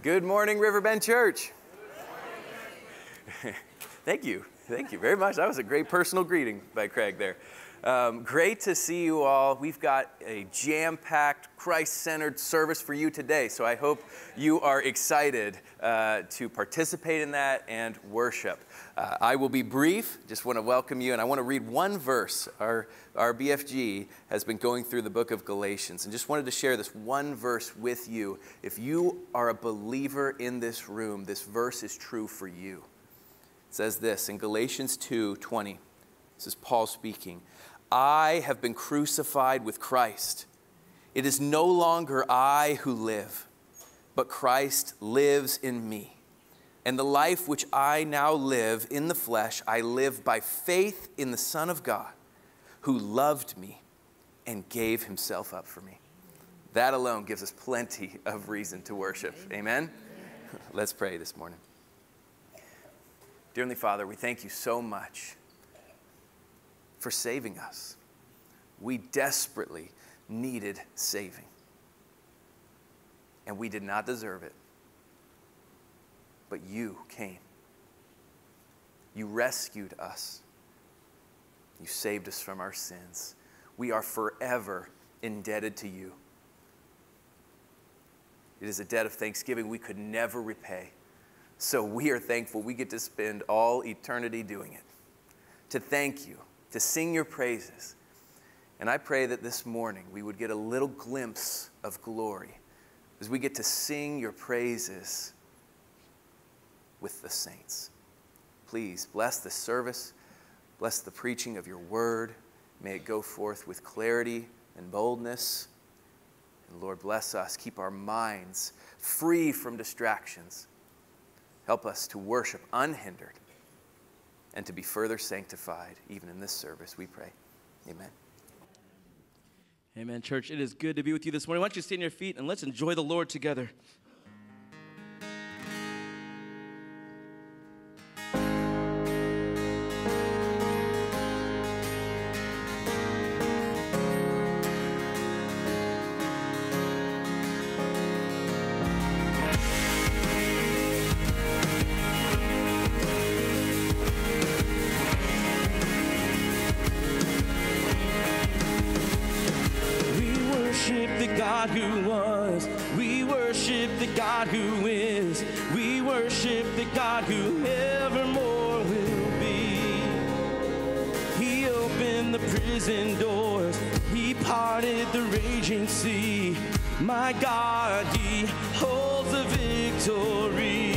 Good morning, Riverbend Church. Thank you. Thank you very much. That was a great personal greeting by Craig there. Um, great to see you all. We've got a jam packed, Christ centered service for you today. So I hope you are excited uh, to participate in that and worship. Uh, I will be brief, just want to welcome you, and I want to read one verse. Our, our BFG has been going through the book of Galatians, and just wanted to share this one verse with you. If you are a believer in this room, this verse is true for you. It says this in Galatians 2 20. This is Paul speaking. I have been crucified with Christ. It is no longer I who live, but Christ lives in me. And the life which I now live in the flesh, I live by faith in the Son of God, who loved me and gave himself up for me. That alone gives us plenty of reason to worship. Amen? Let's pray this morning. Dearly Father, we thank you so much for saving us. We desperately needed saving, and we did not deserve it. But you came. You rescued us. You saved us from our sins. We are forever indebted to you. It is a debt of thanksgiving we could never repay. So we are thankful we get to spend all eternity doing it. To thank you to sing your praises. And I pray that this morning we would get a little glimpse of glory as we get to sing your praises with the saints. Please bless the service, bless the preaching of your word. May it go forth with clarity and boldness. And Lord, bless us. Keep our minds free from distractions. Help us to worship unhindered and to be further sanctified even in this service, we pray. Amen. Amen, church. It is good to be with you this morning. Why don't you stand on your feet and let's enjoy the Lord together. prison doors. He parted the raging sea. My God, He holds the victory.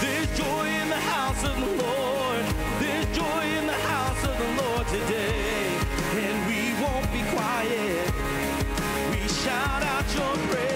There's joy in the house of the Lord. There's joy in the house of the Lord today. And we won't be quiet. We shout out your praise.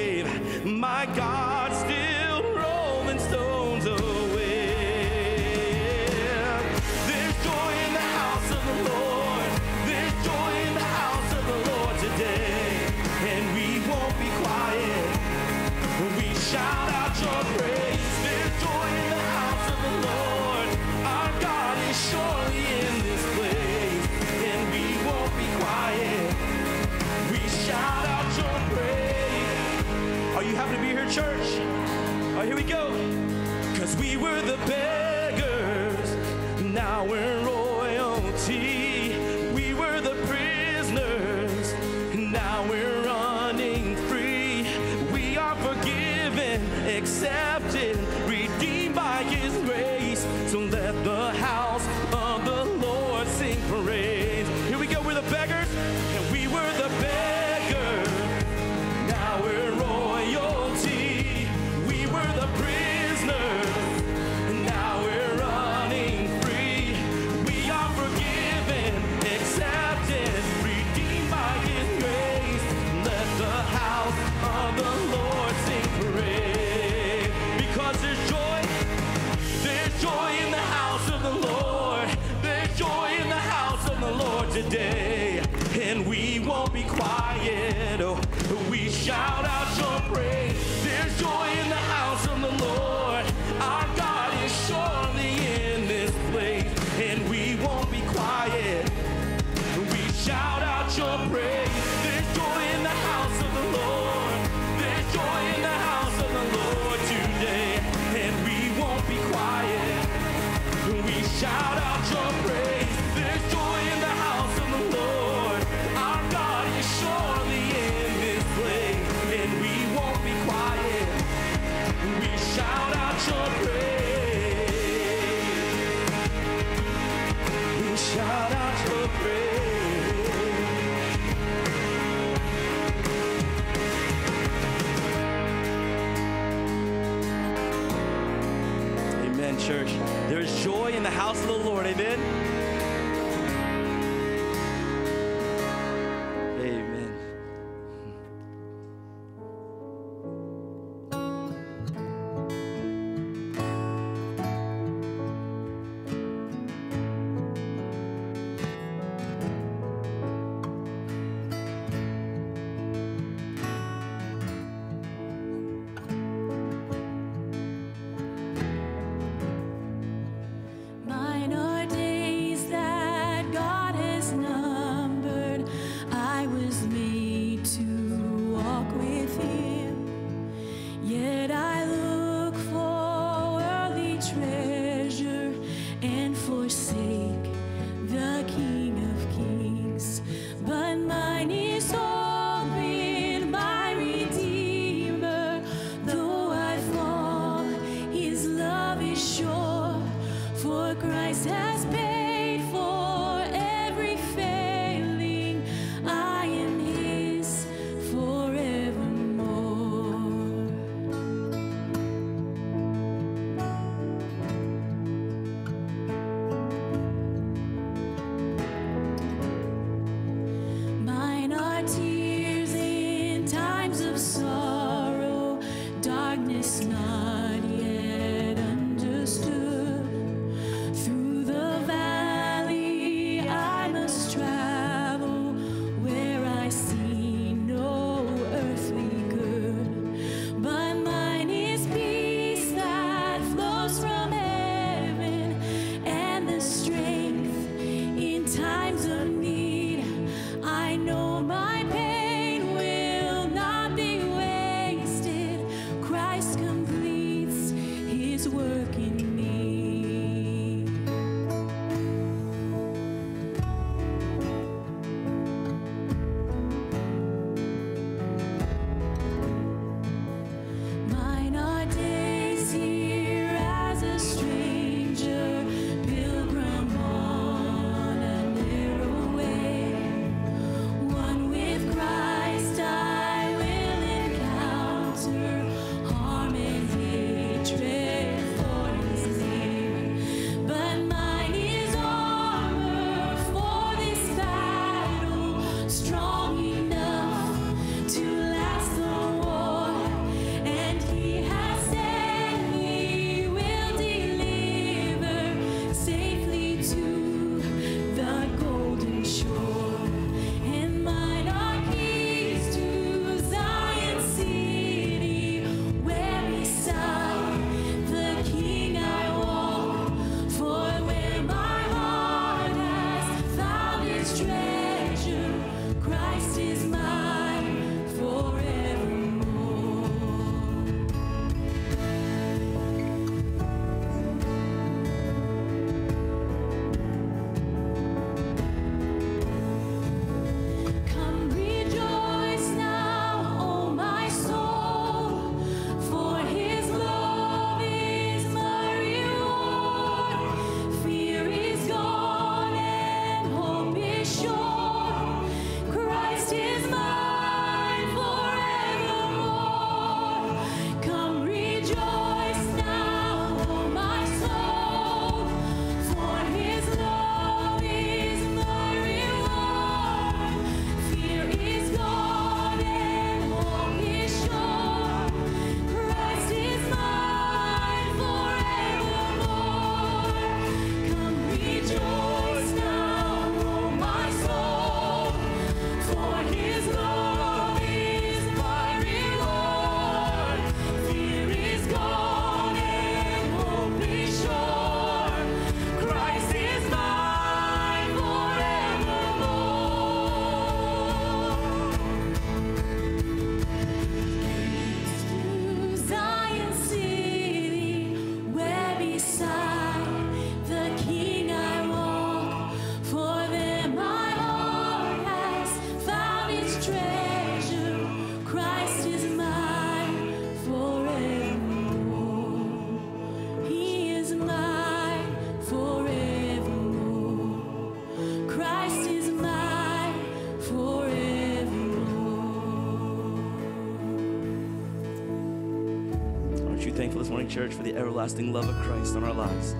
church, for the everlasting love of Christ on our lives.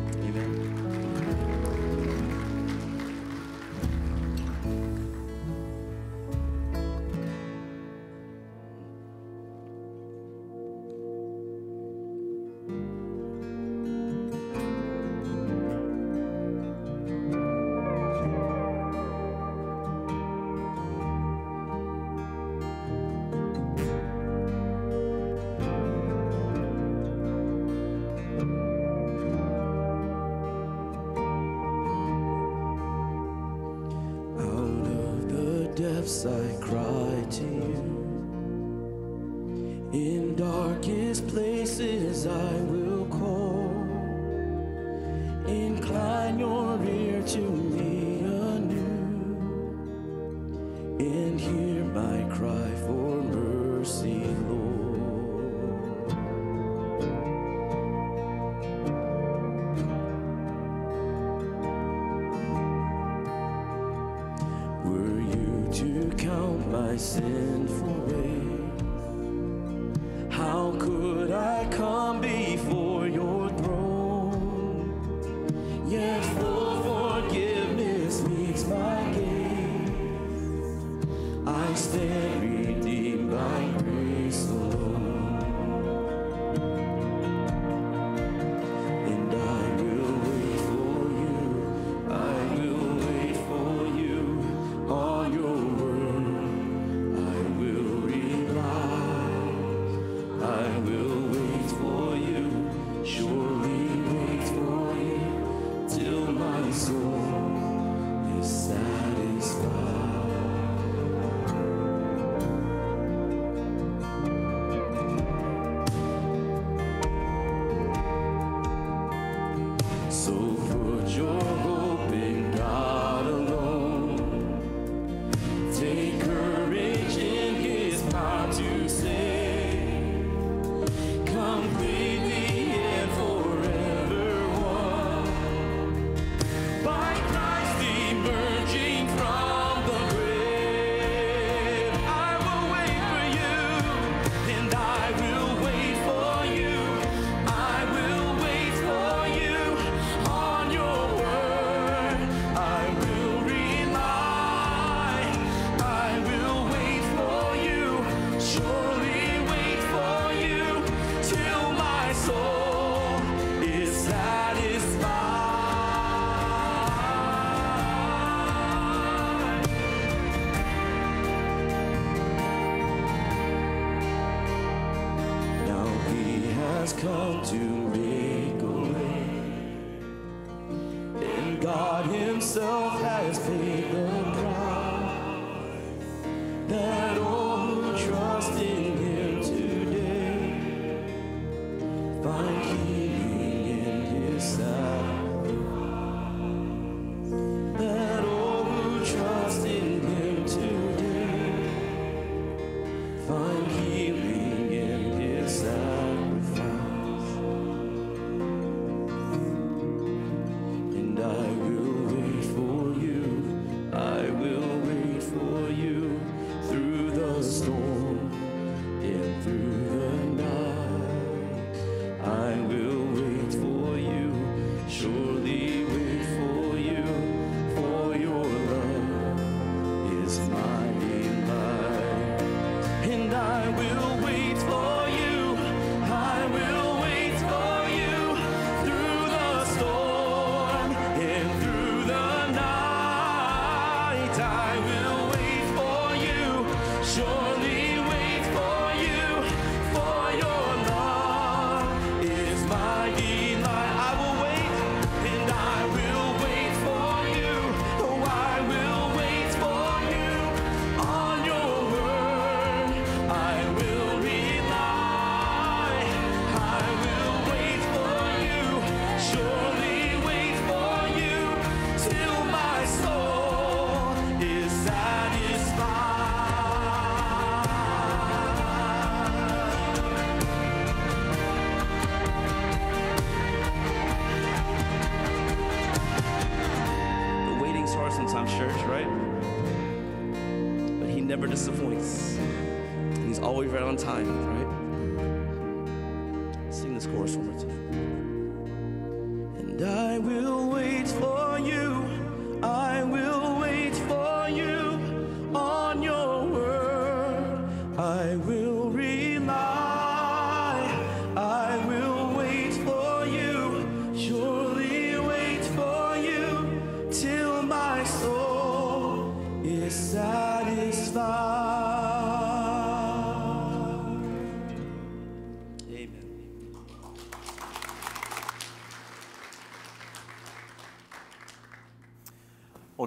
to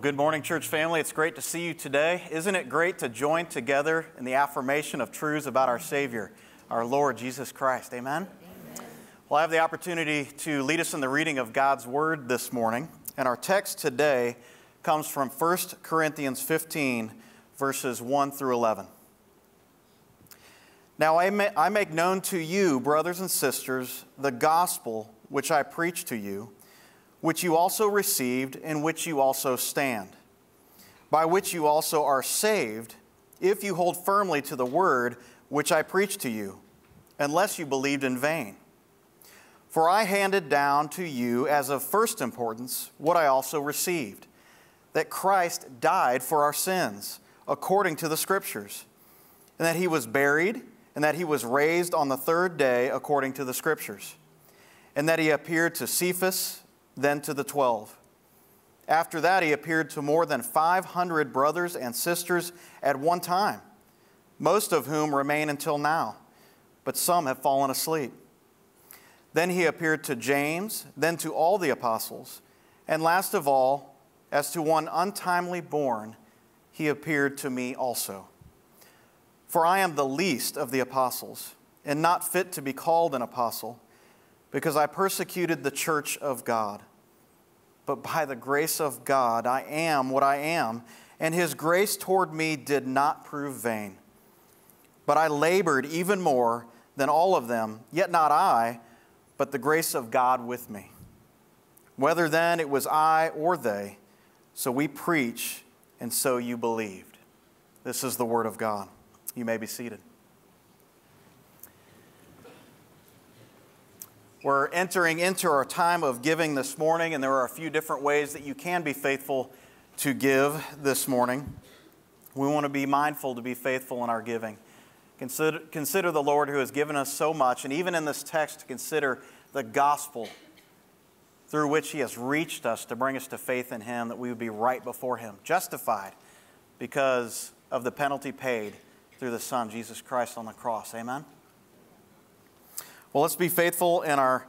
good morning, church family. It's great to see you today. Isn't it great to join together in the affirmation of truths about our Savior, our Lord Jesus Christ? Amen? Well, I have the opportunity to lead us in the reading of God's Word this morning. And our text today comes from 1 Corinthians 15, verses 1 through 11. Now I, I make known to you, brothers and sisters, the gospel which I preach to you, which you also received, in which you also stand, by which you also are saved, if you hold firmly to the word which I preached to you, unless you believed in vain. For I handed down to you as of first importance what I also received that Christ died for our sins, according to the Scriptures, and that he was buried, and that he was raised on the third day, according to the Scriptures, and that he appeared to Cephas, then to the twelve. After that, he appeared to more than 500 brothers and sisters at one time, most of whom remain until now, but some have fallen asleep. Then he appeared to James, then to all the apostles, and last of all, as to one untimely born, he appeared to me also. For I am the least of the apostles, and not fit to be called an apostle, because I persecuted the church of God. But by the grace of God, I am what I am, and his grace toward me did not prove vain. But I labored even more than all of them, yet not I, but the grace of God with me. Whether then it was I or they, so we preach, and so you believed. This is the word of God. You may be seated. We're entering into our time of giving this morning, and there are a few different ways that you can be faithful to give this morning. We want to be mindful to be faithful in our giving. Consider, consider the Lord who has given us so much, and even in this text, consider the gospel through which He has reached us to bring us to faith in Him, that we would be right before Him, justified because of the penalty paid through the Son, Jesus Christ, on the cross. Amen? Well, let's be faithful in our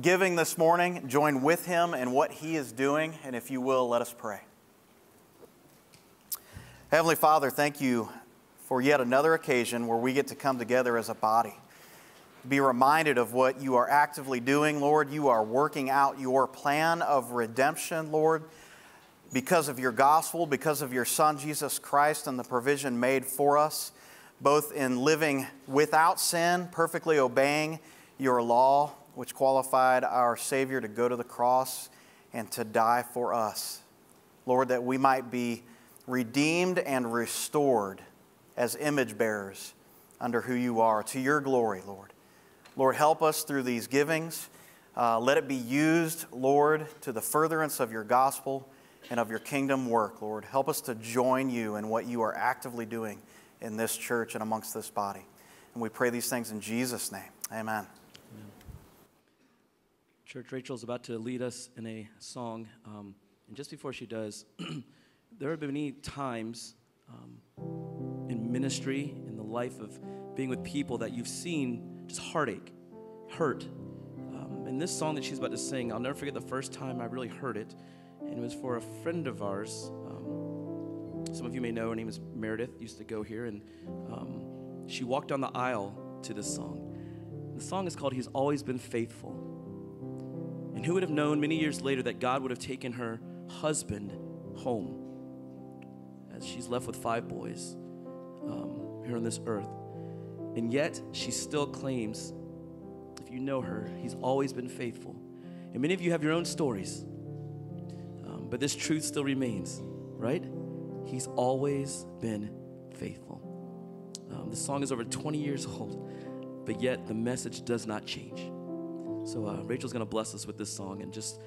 giving this morning. Join with Him in what He is doing, and if you will, let us pray. Heavenly Father, thank you for yet another occasion where we get to come together as a body be reminded of what you are actively doing, Lord. You are working out your plan of redemption, Lord, because of your gospel, because of your Son, Jesus Christ, and the provision made for us, both in living without sin, perfectly obeying your law, which qualified our Savior to go to the cross and to die for us. Lord, that we might be redeemed and restored as image bearers under who you are, to your glory, Lord. Lord, help us through these givings. Uh, let it be used, Lord, to the furtherance of your gospel and of your kingdom work, Lord. Help us to join you in what you are actively doing in this church and amongst this body. And we pray these things in Jesus' name. Amen. Church Rachel's about to lead us in a song. Um, and just before she does, there have been many times um, in ministry, in the life of being with people, that you've seen just heartache, hurt. Um, and this song that she's about to sing, I'll never forget the first time I really heard it. And it was for a friend of ours. Um, some of you may know her name is Meredith, used to go here. And um, she walked down the aisle to this song. The song is called He's Always Been Faithful. And who would have known many years later that God would have taken her husband home as she's left with five boys um, here on this earth? And yet she still claims, if you know her, he's always been faithful. And many of you have your own stories, um, but this truth still remains, right? He's always been faithful. Um, the song is over 20 years old, but yet the message does not change. So uh, Rachel's gonna bless us with this song and just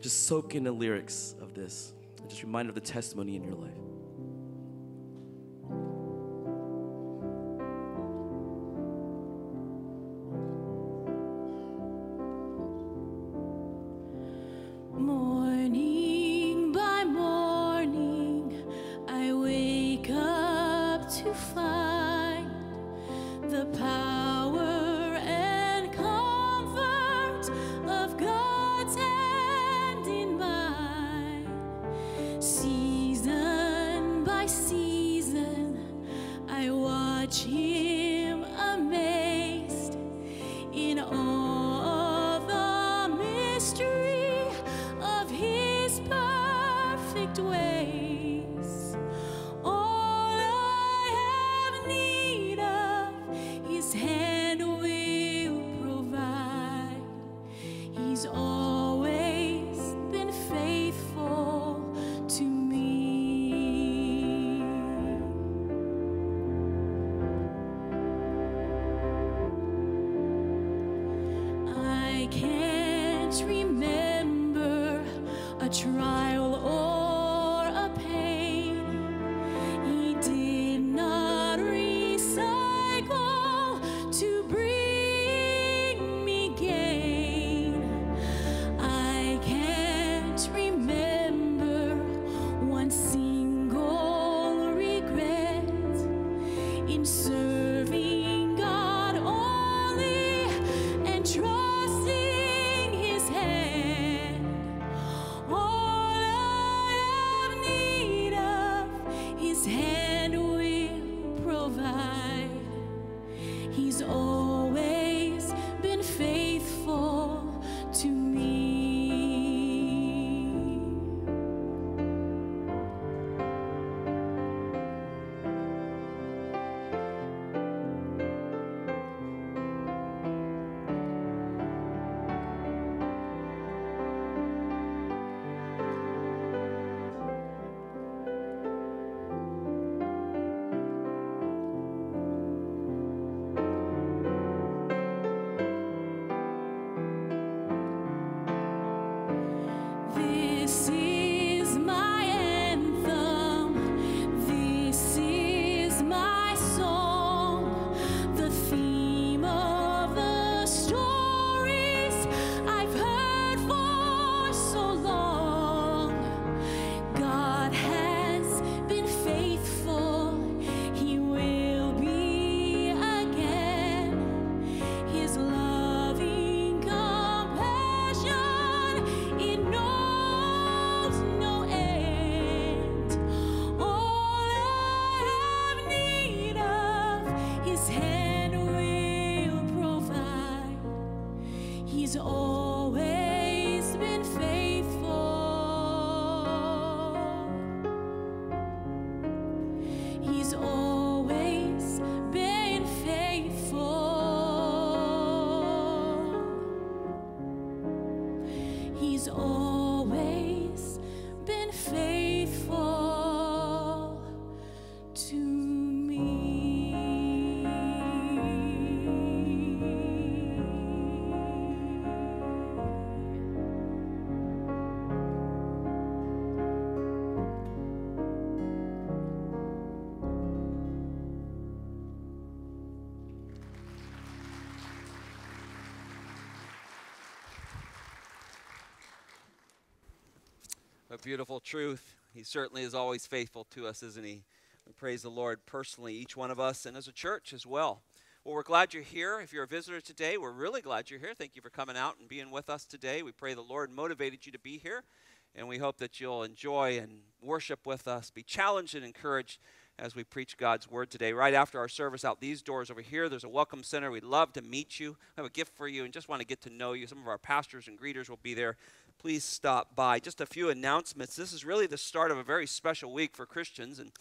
just soak in the lyrics of this and just remind of the testimony in your life. Beautiful truth. He certainly is always faithful to us, isn't he? We praise the Lord personally, each one of us, and as a church as well. Well, we're glad you're here. If you're a visitor today, we're really glad you're here. Thank you for coming out and being with us today. We pray the Lord motivated you to be here, and we hope that you'll enjoy and worship with us, be challenged and encouraged as we preach God's word today. Right after our service, out these doors over here, there's a welcome center. We'd love to meet you. We have a gift for you and just want to get to know you. Some of our pastors and greeters will be there. Please stop by. Just a few announcements. This is really the start of a very special week for Christians. And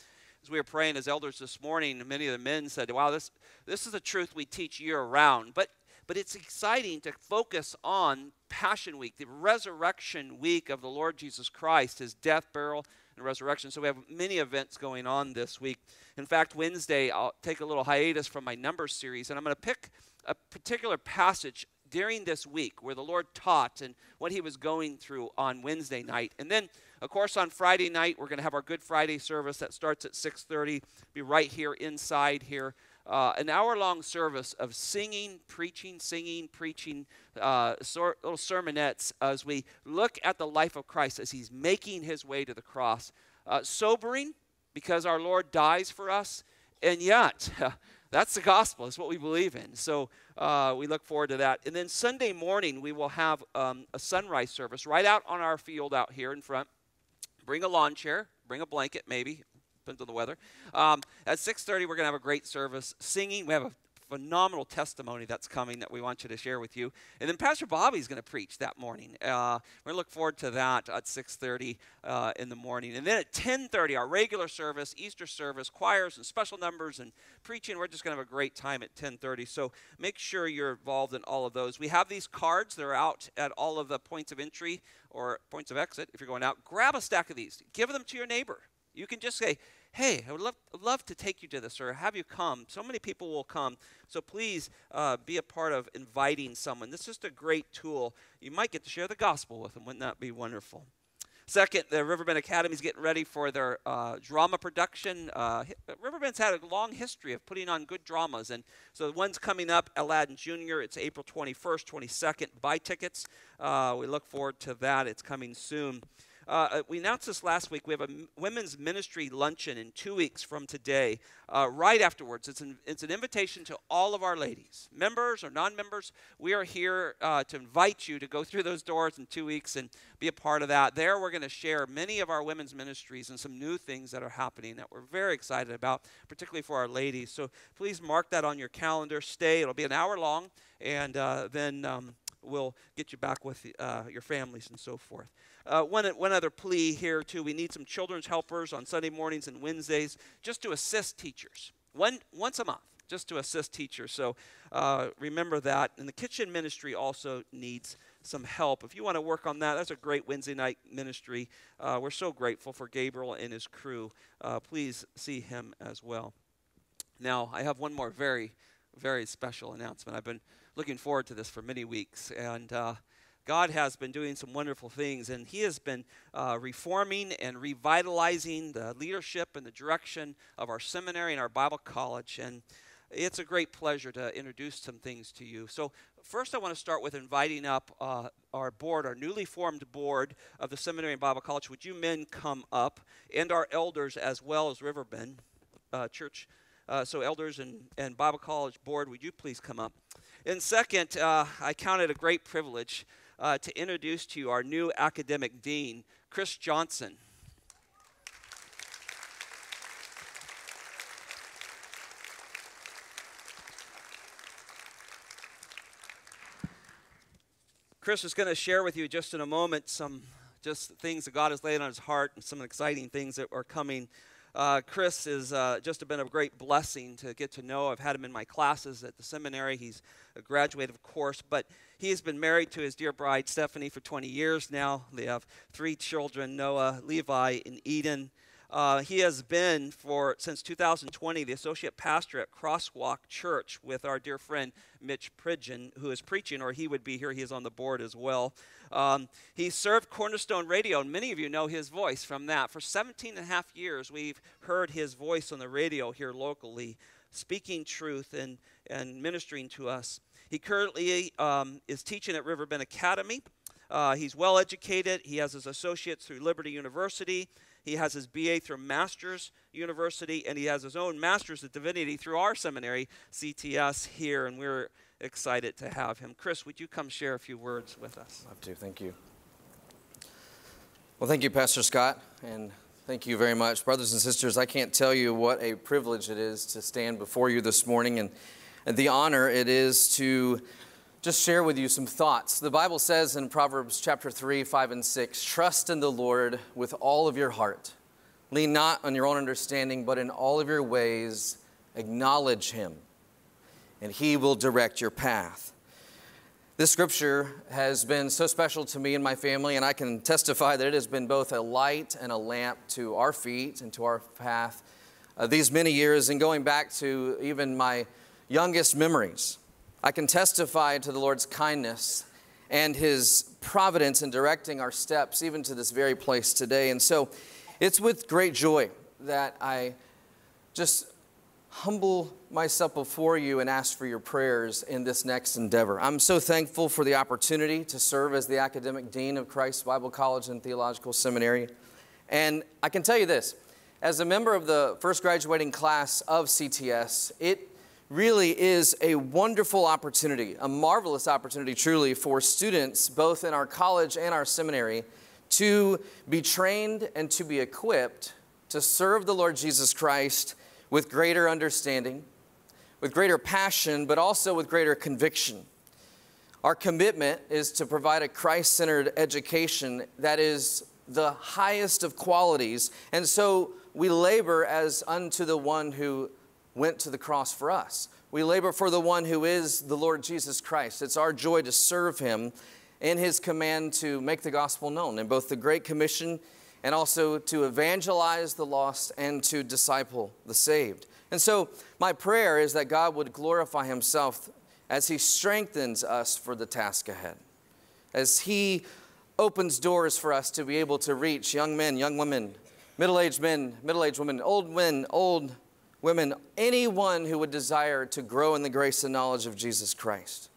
as we were praying as elders this morning, many of the men said, Wow, this, this is a truth we teach year round. But but it's exciting to focus on Passion Week, the resurrection week of the Lord Jesus Christ, his death, burial, and resurrection. So we have many events going on this week. In fact, Wednesday, I'll take a little hiatus from my Numbers series, and I'm going to pick a particular passage during this week where the Lord taught and what he was going through on Wednesday night. And then, of course, on Friday night, we're going to have our Good Friday service that starts at 6.30, be right here inside here. Uh, an hour-long service of singing, preaching, singing, preaching, uh, sort, little sermonettes as we look at the life of Christ as he's making his way to the cross. Uh, sobering because our Lord dies for us, and yet that's the gospel. It's what we believe in. So uh, we look forward to that. And then Sunday morning we will have um, a sunrise service right out on our field out here in front. Bring a lawn chair, bring a blanket, maybe depends on the weather. Um, at 6:30 we're going to have a great service, singing. We have a phenomenal testimony that's coming that we want you to share with you. And then Pastor Bobby's going to preach that morning. Uh, we're going to look forward to that at 6:30 uh, in the morning. And then at 10:30, our regular service, Easter service, choirs and special numbers and preaching. We're just going to have a great time at 10:30. So make sure you're involved in all of those. We have these cards that are out at all of the points of entry or points of exit. If you're going out, grab a stack of these. Give them to your neighbor. You can just say, hey, I would love, love to take you to this or have you come. So many people will come. So please uh, be a part of inviting someone. This is just a great tool. You might get to share the gospel with them. Wouldn't that be wonderful? Second, the Riverbend Academy is getting ready for their uh, drama production. Uh, Riverbend's had a long history of putting on good dramas, and so the one's coming up, Aladdin Jr. It's April 21st, 22nd. Buy tickets. Uh, we look forward to that. It's coming soon. Uh, uh, we announced this last week. We have a women's ministry luncheon in two weeks from today, uh, right afterwards. It's an, it's an invitation to all of our ladies, members or non members. We are here uh, to invite you to go through those doors in two weeks and be a part of that. There, we're going to share many of our women's ministries and some new things that are happening that we're very excited about, particularly for our ladies. So please mark that on your calendar. Stay, it'll be an hour long, and uh, then um, we'll get you back with uh, your families and so forth. Uh, one, one other plea here, too. We need some children's helpers on Sunday mornings and Wednesdays just to assist teachers. One, once a month, just to assist teachers. So uh, remember that. And the kitchen ministry also needs some help. If you want to work on that, that's a great Wednesday night ministry. Uh, we're so grateful for Gabriel and his crew. Uh, please see him as well. Now, I have one more very, very special announcement. I've been looking forward to this for many weeks. And uh, God has been doing some wonderful things, and He has been uh, reforming and revitalizing the leadership and the direction of our seminary and our Bible college. And it's a great pleasure to introduce some things to you. So, first, I want to start with inviting up uh, our board, our newly formed board of the Seminary and Bible College. Would you men come up, and our elders as well as Riverbend uh, Church? Uh, so, elders and, and Bible College board, would you please come up? And second, uh, I count it a great privilege uh, to introduce to you our new academic dean, Chris Johnson. Chris is going to share with you just in a moment some just things that God has laid on his heart and some exciting things that are coming. Uh, Chris has uh, just been a great blessing to get to know. I've had him in my classes at the seminary. He's a graduate, of course, but he has been married to his dear bride, Stephanie, for 20 years now. They have three children Noah, Levi, and Eden. Uh, he has been for since 2020 the associate pastor at Crosswalk Church with our dear friend Mitch Pridgeon, who is preaching, or he would be here. He is on the board as well. Um, he served Cornerstone Radio, and many of you know his voice from that. For 17 and a half years, we've heard his voice on the radio here locally, speaking truth and, and ministering to us. He currently um, is teaching at Riverbend Academy. Uh, he's well educated. He has his associates through Liberty University. He has his BA through Masters University, and he has his own Master's of Divinity through our seminary, CTS, here, and we're excited to have him. Chris, would you come share a few words with us? Love to. Thank you. Well, thank you, Pastor Scott, and thank you very much. Brothers and sisters, I can't tell you what a privilege it is to stand before you this morning and the honor it is to just share with you some thoughts. The Bible says in Proverbs chapter 3, 5, and 6 Trust in the Lord with all of your heart. Lean not on your own understanding, but in all of your ways acknowledge him, and he will direct your path. This scripture has been so special to me and my family, and I can testify that it has been both a light and a lamp to our feet and to our path uh, these many years, and going back to even my youngest memories. I can testify to the Lord's kindness and his providence in directing our steps, even to this very place today. And so it's with great joy that I just humble myself before you and ask for your prayers in this next endeavor. I'm so thankful for the opportunity to serve as the academic dean of Christ Bible College and Theological Seminary. And I can tell you this as a member of the first graduating class of CTS, it really is a wonderful opportunity, a marvelous opportunity, truly, for students, both in our college and our seminary, to be trained and to be equipped to serve the Lord Jesus Christ with greater understanding, with greater passion, but also with greater conviction. Our commitment is to provide a Christ centered education that is the highest of qualities. And so we labor as unto the one who went to the cross for us. We labor for the one who is the Lord Jesus Christ. It's our joy to serve him in his command to make the gospel known in both the Great Commission and also to evangelize the lost and to disciple the saved. And so, my prayer is that God would glorify himself as he strengthens us for the task ahead, as he opens doors for us to be able to reach young men, young women, middle aged men, middle aged women, old men, old women, anyone who would desire to grow in the grace and knowledge of Jesus Christ.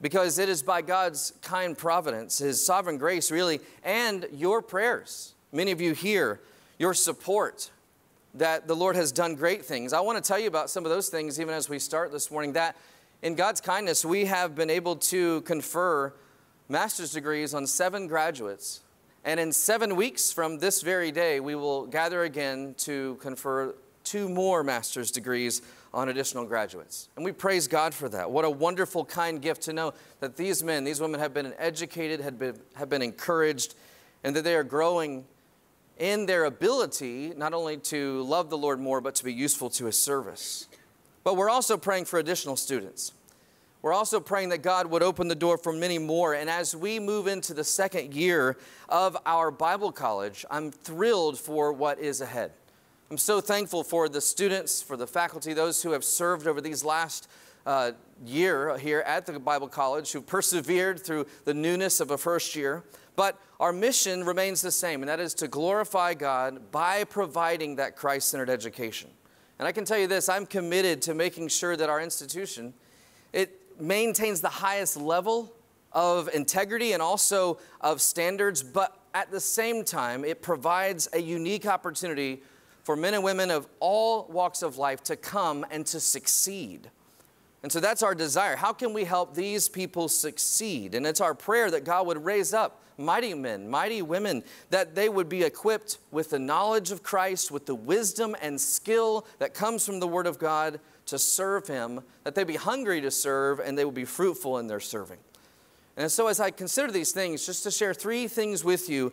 Because it is by God's kind providence, His sovereign grace, really, and your prayers, many of you here, your support, that the Lord has done great things. I want to tell you about some of those things even as we start this morning. That in God's kindness, we have been able to confer master's degrees on seven graduates. And in seven weeks from this very day, we will gather again to confer two more master's degrees on additional graduates. And we praise God for that. What a wonderful, kind gift to know that these men, these women have been educated, have been, have been encouraged, and that they are growing in their ability not only to love the Lord more, but to be useful to his service. But we're also praying for additional students. We're also praying that God would open the door for many more. And as we move into the second year of our Bible college, I'm thrilled for what is ahead. I'm so thankful for the students, for the faculty, those who have served over these last uh, year here at the Bible College, who persevered through the newness of a first year. But our mission remains the same, and that is to glorify God by providing that Christ centered education. And I can tell you this I'm committed to making sure that our institution it maintains the highest level of integrity and also of standards, but at the same time, it provides a unique opportunity for men and women of all walks of life to come and to succeed. And so that's our desire. How can we help these people succeed? And it's our prayer that God would raise up mighty men, mighty women, that they would be equipped with the knowledge of Christ, with the wisdom and skill that comes from the Word of God to serve Him, that they be hungry to serve and they will be fruitful in their serving. And so, as I consider these things, just to share three things with you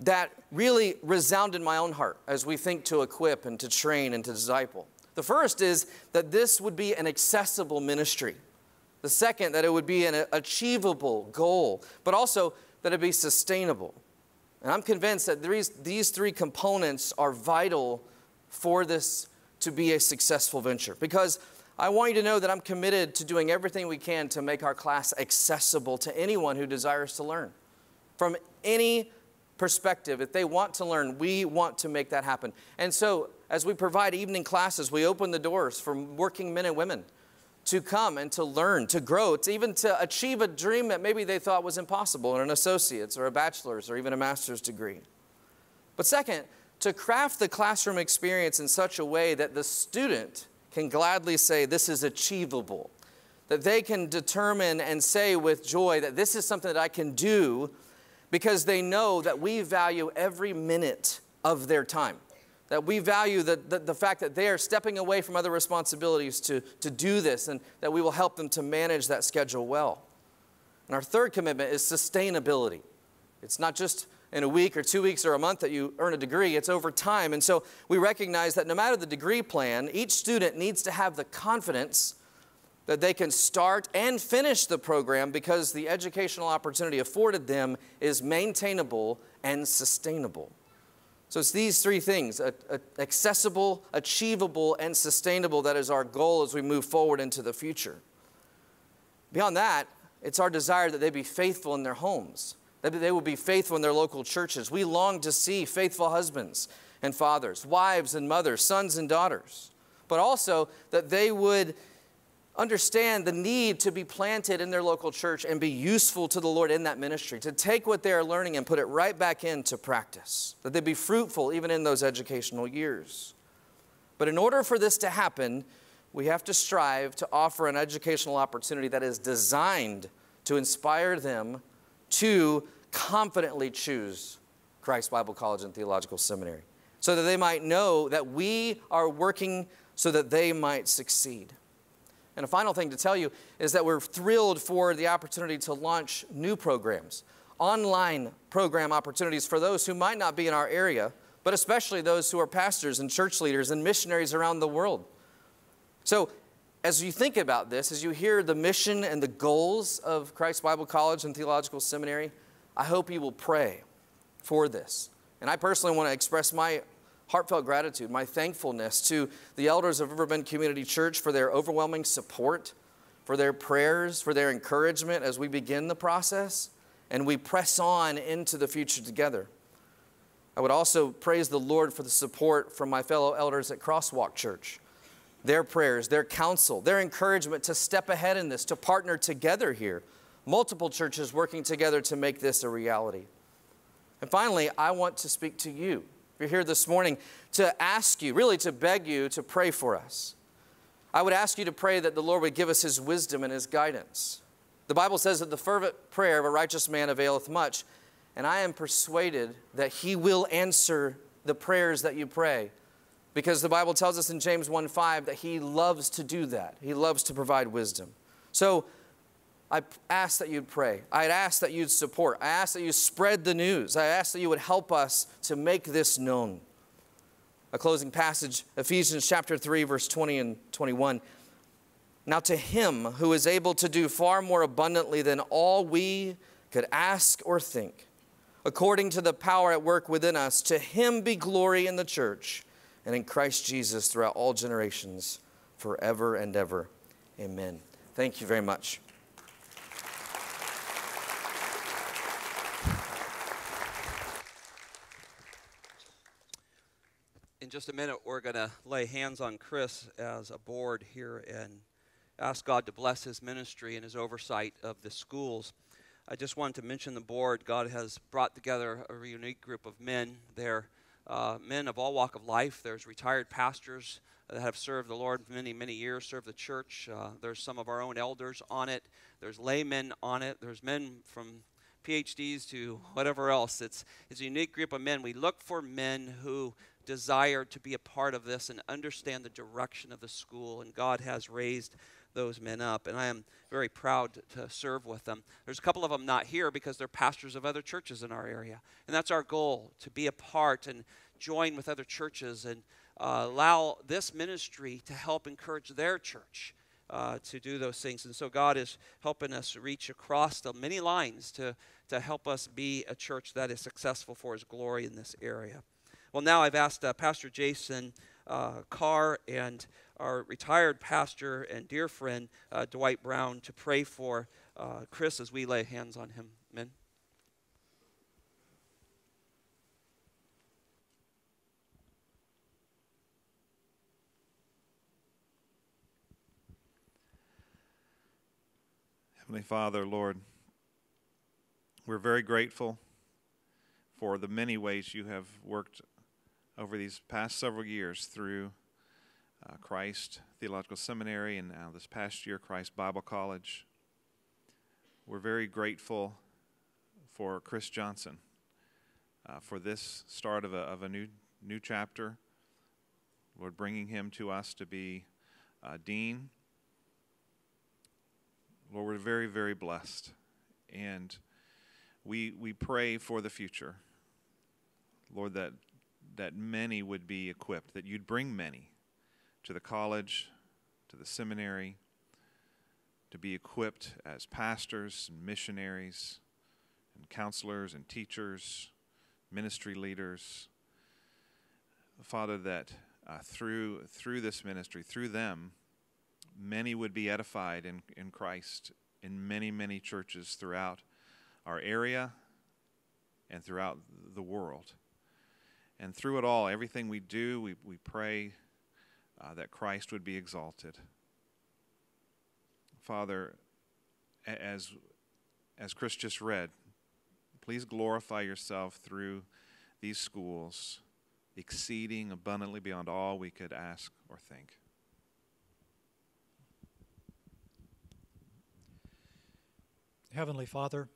that really resound in my own heart as we think to equip and to train and to disciple. The first is that this would be an accessible ministry. The second, that it would be an achievable goal, but also that it be sustainable. And I'm convinced that these, these three components are vital for this to be a successful venture because I want you to know that I'm committed to doing everything we can to make our class accessible to anyone who desires to learn from any perspective. If they want to learn, we want to make that happen. And so, as we provide evening classes, we open the doors for working men and women to come and to learn, to grow, to even to achieve a dream that maybe they thought was impossible in an associate's or a bachelor's or even a master's degree. But second, to craft the classroom experience in such a way that the student can gladly say, This is achievable. That they can determine and say with joy that this is something that I can do because they know that we value every minute of their time. That we value the, the, the, fact that they are stepping away from other responsibilities to, to do this, and that we will help them to manage that schedule well. And our third commitment is sustainability. It's not just in a week or two weeks or a month that you earn a degree, it's over time. And so we recognize that no matter the degree plan, each student needs to have the confidence that they can start and finish the program because the educational opportunity afforded them is maintainable and sustainable. So it's these three things accessible, achievable, and sustainable that is our goal as we move forward into the future. Beyond that, it's our desire that they be faithful in their homes, that they will be faithful in their local churches. We long to see faithful husbands and fathers, wives and mothers, sons and daughters, but also that they would understand the need to be planted in their local church and be useful to the Lord in that ministry, to take what they are learning and put it right back into practice, that they be fruitful even in those educational years. But in order for this to happen, we have to strive to offer an educational opportunity that is designed to inspire them to confidently choose Christ Bible College and Theological Seminary so that they might know that we are working so that they might succeed. And a final thing to tell you is that we're thrilled for the opportunity to launch new programs, online program opportunities for those who might not be in our area, but especially those who are pastors and church leaders and missionaries around the world. So, as you think about this, as you hear the mission and the goals of Christ Bible College and Theological Seminary, I hope you will pray for this. And I personally want to express my heartfelt gratitude, my thankfulness to the elders of Riverbend Community Church for their overwhelming support, for their prayers, for their encouragement as we begin the process and we press on into the future together. I would also praise the Lord for the support from my fellow elders at Crosswalk Church. Their prayers, their counsel, their encouragement to step ahead in this, to partner together here. Multiple churches working together to make this a reality. And finally, I want to speak to you you're here this morning to ask you, really to beg you to pray for us. I would ask you to pray that the Lord would give us his wisdom and his guidance. The Bible says that the fervent prayer of a righteous man availeth much, and I am persuaded that he will answer the prayers that you pray. Because the Bible tells us in James 1 5 that he loves to do that. He loves to provide wisdom. So I ask that you'd pray. I'd ask that you'd support. I ask that you spread the news. I ask that you would help us to make this known. A closing passage, Ephesians chapter 3, verse 20 and 21. Now, to him who is able to do far more abundantly than all we could ask or think, according to the power at work within us, to him be glory in the church and in Christ Jesus throughout all generations, forever and ever. Amen. Thank you very much. Just a minute, we're going to lay hands on Chris as a board here and ask God to bless his ministry and his oversight of the schools. I just wanted to mention the board. God has brought together a unique group of men. They're uh, men of all walk of life. There's retired pastors that have served the Lord many, many years, served the church. Uh, there's some of our own elders on it. There's laymen on it. There's men from PhDs to whatever else. It's, it's a unique group of men. We look for men who desire to be a part of this and understand the direction of the school, and God has raised those men up. And I am very proud to serve with them. There's a couple of them not here because they're pastors of other churches in our area. And that's our goal to be a part and join with other churches and uh, allow this ministry to help encourage their church. Uh, to do those things. And so God is helping us reach across the many lines to, to help us be a church that is successful for His glory in this area. Well, now I've asked uh, Pastor Jason uh, Carr and our retired pastor and dear friend uh, Dwight Brown to pray for uh, Chris as we lay hands on him. Amen. Heavenly Father, Lord, we're very grateful for the many ways you have worked over these past several years through uh, Christ Theological Seminary and now this past year, Christ Bible College. We're very grateful for Chris Johnson uh, for this start of a, of a new, new chapter. Lord, bringing him to us to be uh, dean. Lord, we're very, very blessed. And we, we pray for the future. Lord, that that many would be equipped, that you'd bring many to the college, to the seminary, to be equipped as pastors and missionaries and counselors and teachers, ministry leaders. Father, that uh, through, through this ministry, through them, many would be edified in, in Christ in many, many churches throughout our area and throughout the world. And through it all, everything we do, we, we pray uh, that Christ would be exalted. Father, as, as Chris just read, please glorify yourself through these schools, exceeding abundantly beyond all we could ask or think. Heavenly Father,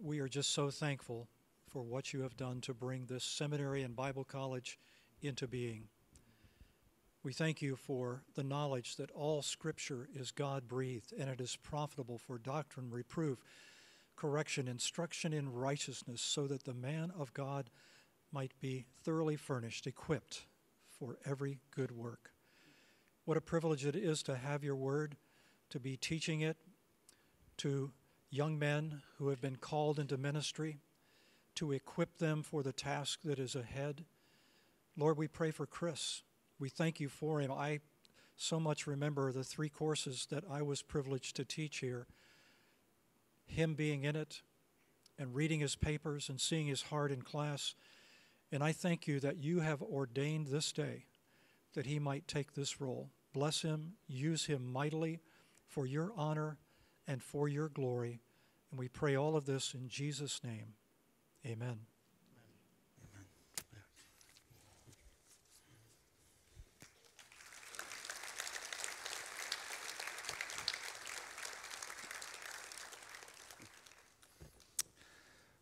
we are just so thankful for what you have done to bring this seminary and Bible college into being. We thank you for the knowledge that all Scripture is God breathed and it is profitable for doctrine, reproof, correction, instruction in righteousness, so that the man of God might be thoroughly furnished, equipped for every good work. What a privilege it is to have your word, to be teaching it to young men who have been called into ministry, to equip them for the task that is ahead. Lord, we pray for Chris. We thank you for him. I so much remember the three courses that I was privileged to teach here. Him being in it and reading his papers and seeing his heart in class. And I thank you that you have ordained this day that he might take this role. Bless him, use him mightily for your honor and for your glory. And we pray all of this in Jesus' name. Amen.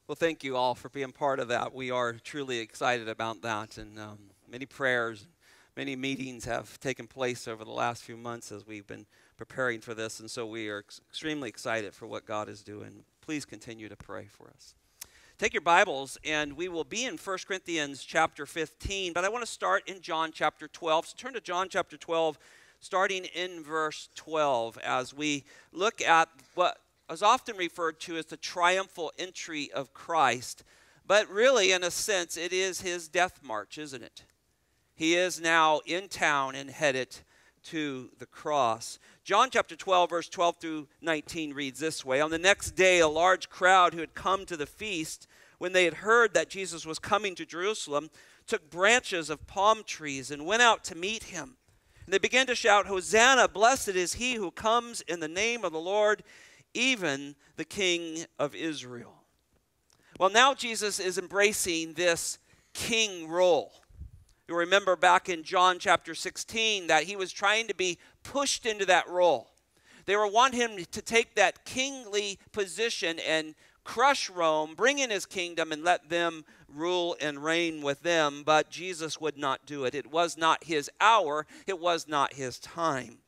Well, thank you all for being part of that. We are truly excited about that. And um, many prayers, many meetings have taken place over the last few months as we've been preparing for this. And so we are ex- extremely excited for what God is doing. Please continue to pray for us. Take your Bibles, and we will be in 1 Corinthians chapter 15, but I want to start in John chapter 12. So turn to John chapter 12, starting in verse 12, as we look at what is often referred to as the triumphal entry of Christ. But really, in a sense, it is his death march, isn't it? He is now in town and headed to the cross. John chapter 12, verse 12 through 19 reads this way On the next day, a large crowd who had come to the feast, when they had heard that Jesus was coming to Jerusalem, took branches of palm trees and went out to meet him. And they began to shout, Hosanna, blessed is he who comes in the name of the Lord, even the King of Israel. Well, now Jesus is embracing this king role. You remember back in John chapter 16 that he was trying to be pushed into that role. They were wanting him to take that kingly position and crush Rome, bring in his kingdom, and let them rule and reign with them. But Jesus would not do it. It was not his hour, it was not his time.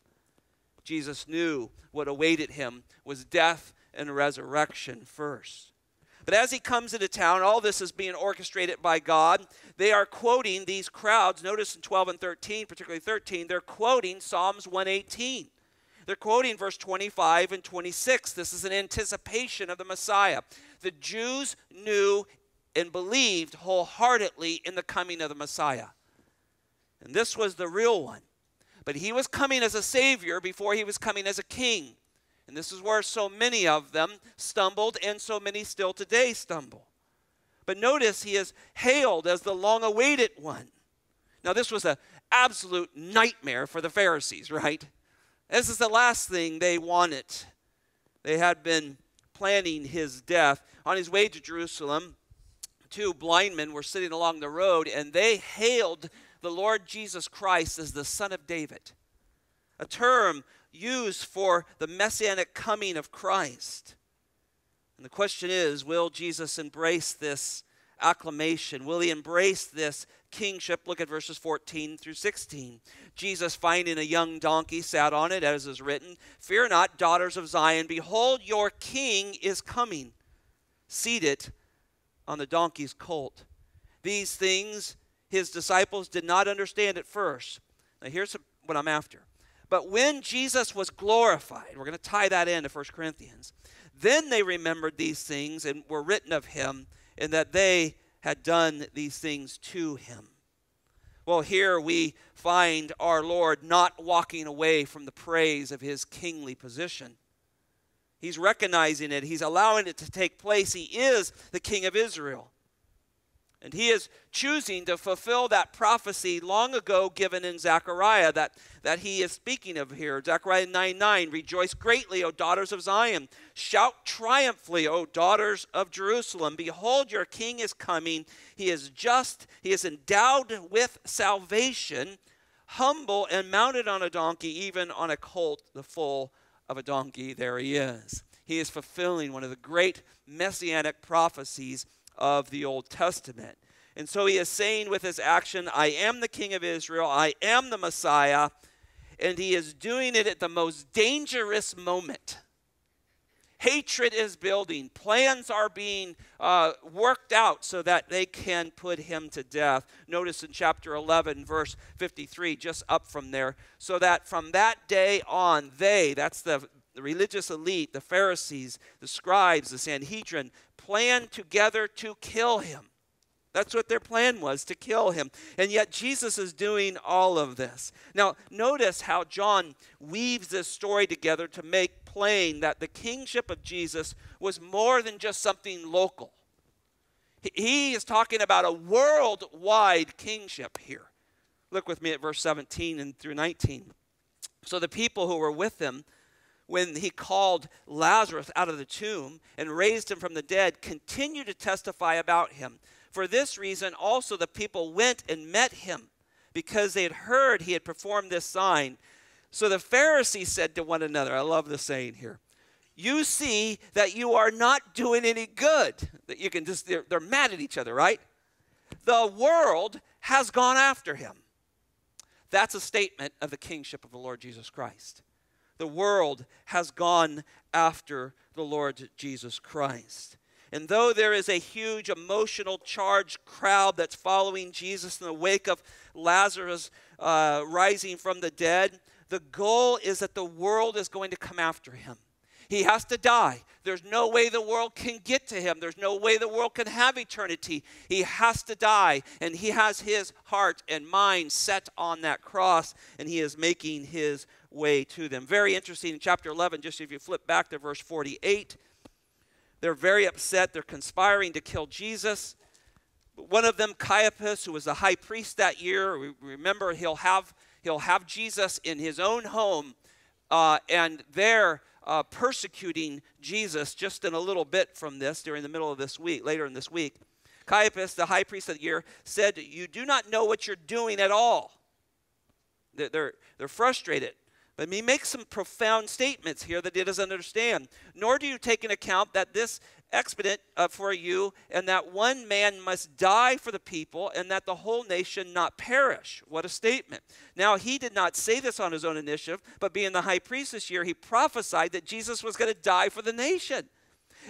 Jesus knew what awaited him was death and resurrection first. But as he comes into town, all this is being orchestrated by God. They are quoting these crowds. Notice in 12 and 13, particularly 13, they're quoting Psalms 118. They're quoting verse 25 and 26. This is an anticipation of the Messiah. The Jews knew and believed wholeheartedly in the coming of the Messiah. And this was the real one. But he was coming as a Savior before he was coming as a King. And this is where so many of them stumbled, and so many still today stumble. But notice he is hailed as the long awaited one. Now, this was an absolute nightmare for the Pharisees, right? This is the last thing they wanted. They had been planning his death. On his way to Jerusalem, two blind men were sitting along the road, and they hailed the Lord Jesus Christ as the Son of David, a term used for the messianic coming of Christ. And the question is will Jesus embrace this acclamation? Will he embrace this kingship? Look at verses 14 through 16. Jesus, finding a young donkey, sat on it, as is written Fear not, daughters of Zion, behold, your king is coming, seated on the donkey's colt. These things his disciples did not understand at first. Now, here's what I'm after. But when Jesus was glorified, we're going to tie that into 1 Corinthians, then they remembered these things and were written of him, and that they had done these things to him. Well, here we find our Lord not walking away from the praise of his kingly position. He's recognizing it, he's allowing it to take place. He is the king of Israel. And he is choosing to fulfill that prophecy long ago given in Zechariah that, that he is speaking of here. Zechariah 9 9, rejoice greatly, O daughters of Zion. Shout triumphantly, O daughters of Jerusalem. Behold, your king is coming. He is just, he is endowed with salvation, humble and mounted on a donkey, even on a colt, the foal of a donkey. There he is. He is fulfilling one of the great messianic prophecies of the Old Testament. And so he is saying with his action, I am the King of Israel, I am the Messiah, and he is doing it at the most dangerous moment. Hatred is building. Plans are being uh, worked out so that they can put him to death. Notice in chapter 11, verse 53, just up from there. So that from that day on, they, that's the, the religious elite, the Pharisees, the scribes, the Sanhedrin, planned together to kill him. That's what their plan was to kill him. And yet Jesus is doing all of this. Now, notice how John weaves this story together to make plain that the kingship of Jesus was more than just something local. He is talking about a worldwide kingship here. Look with me at verse 17 and through 19. So the people who were with him when he called Lazarus out of the tomb and raised him from the dead continue to testify about him. For this reason, also the people went and met him because they had heard he had performed this sign. So the Pharisees said to one another, I love the saying here, you see that you are not doing any good. That you can just, they're, they're mad at each other, right? The world has gone after him. That's a statement of the kingship of the Lord Jesus Christ. The world has gone after the Lord Jesus Christ. And though there is a huge emotional charged crowd that's following Jesus in the wake of Lazarus uh, rising from the dead, the goal is that the world is going to come after him. He has to die. There's no way the world can get to him. There's no way the world can have eternity. He has to die. And he has his heart and mind set on that cross, and he is making his way to them. Very interesting in chapter 11, just if you flip back to verse 48. They're very upset. They're conspiring to kill Jesus. One of them, Caiaphas, who was the high priest that year, remember he'll have he'll have Jesus in his own home, uh, and they're uh, persecuting Jesus just in a little bit from this during the middle of this week, later in this week. Caiaphas, the high priest of the year, said, "You do not know what you're doing at all." They're, they're, they're frustrated. But he makes some profound statements here that he doesn't understand. Nor do you take into account that this expedient uh, for you, and that one man must die for the people, and that the whole nation not perish. What a statement. Now, he did not say this on his own initiative, but being the high priest this year, he prophesied that Jesus was going to die for the nation.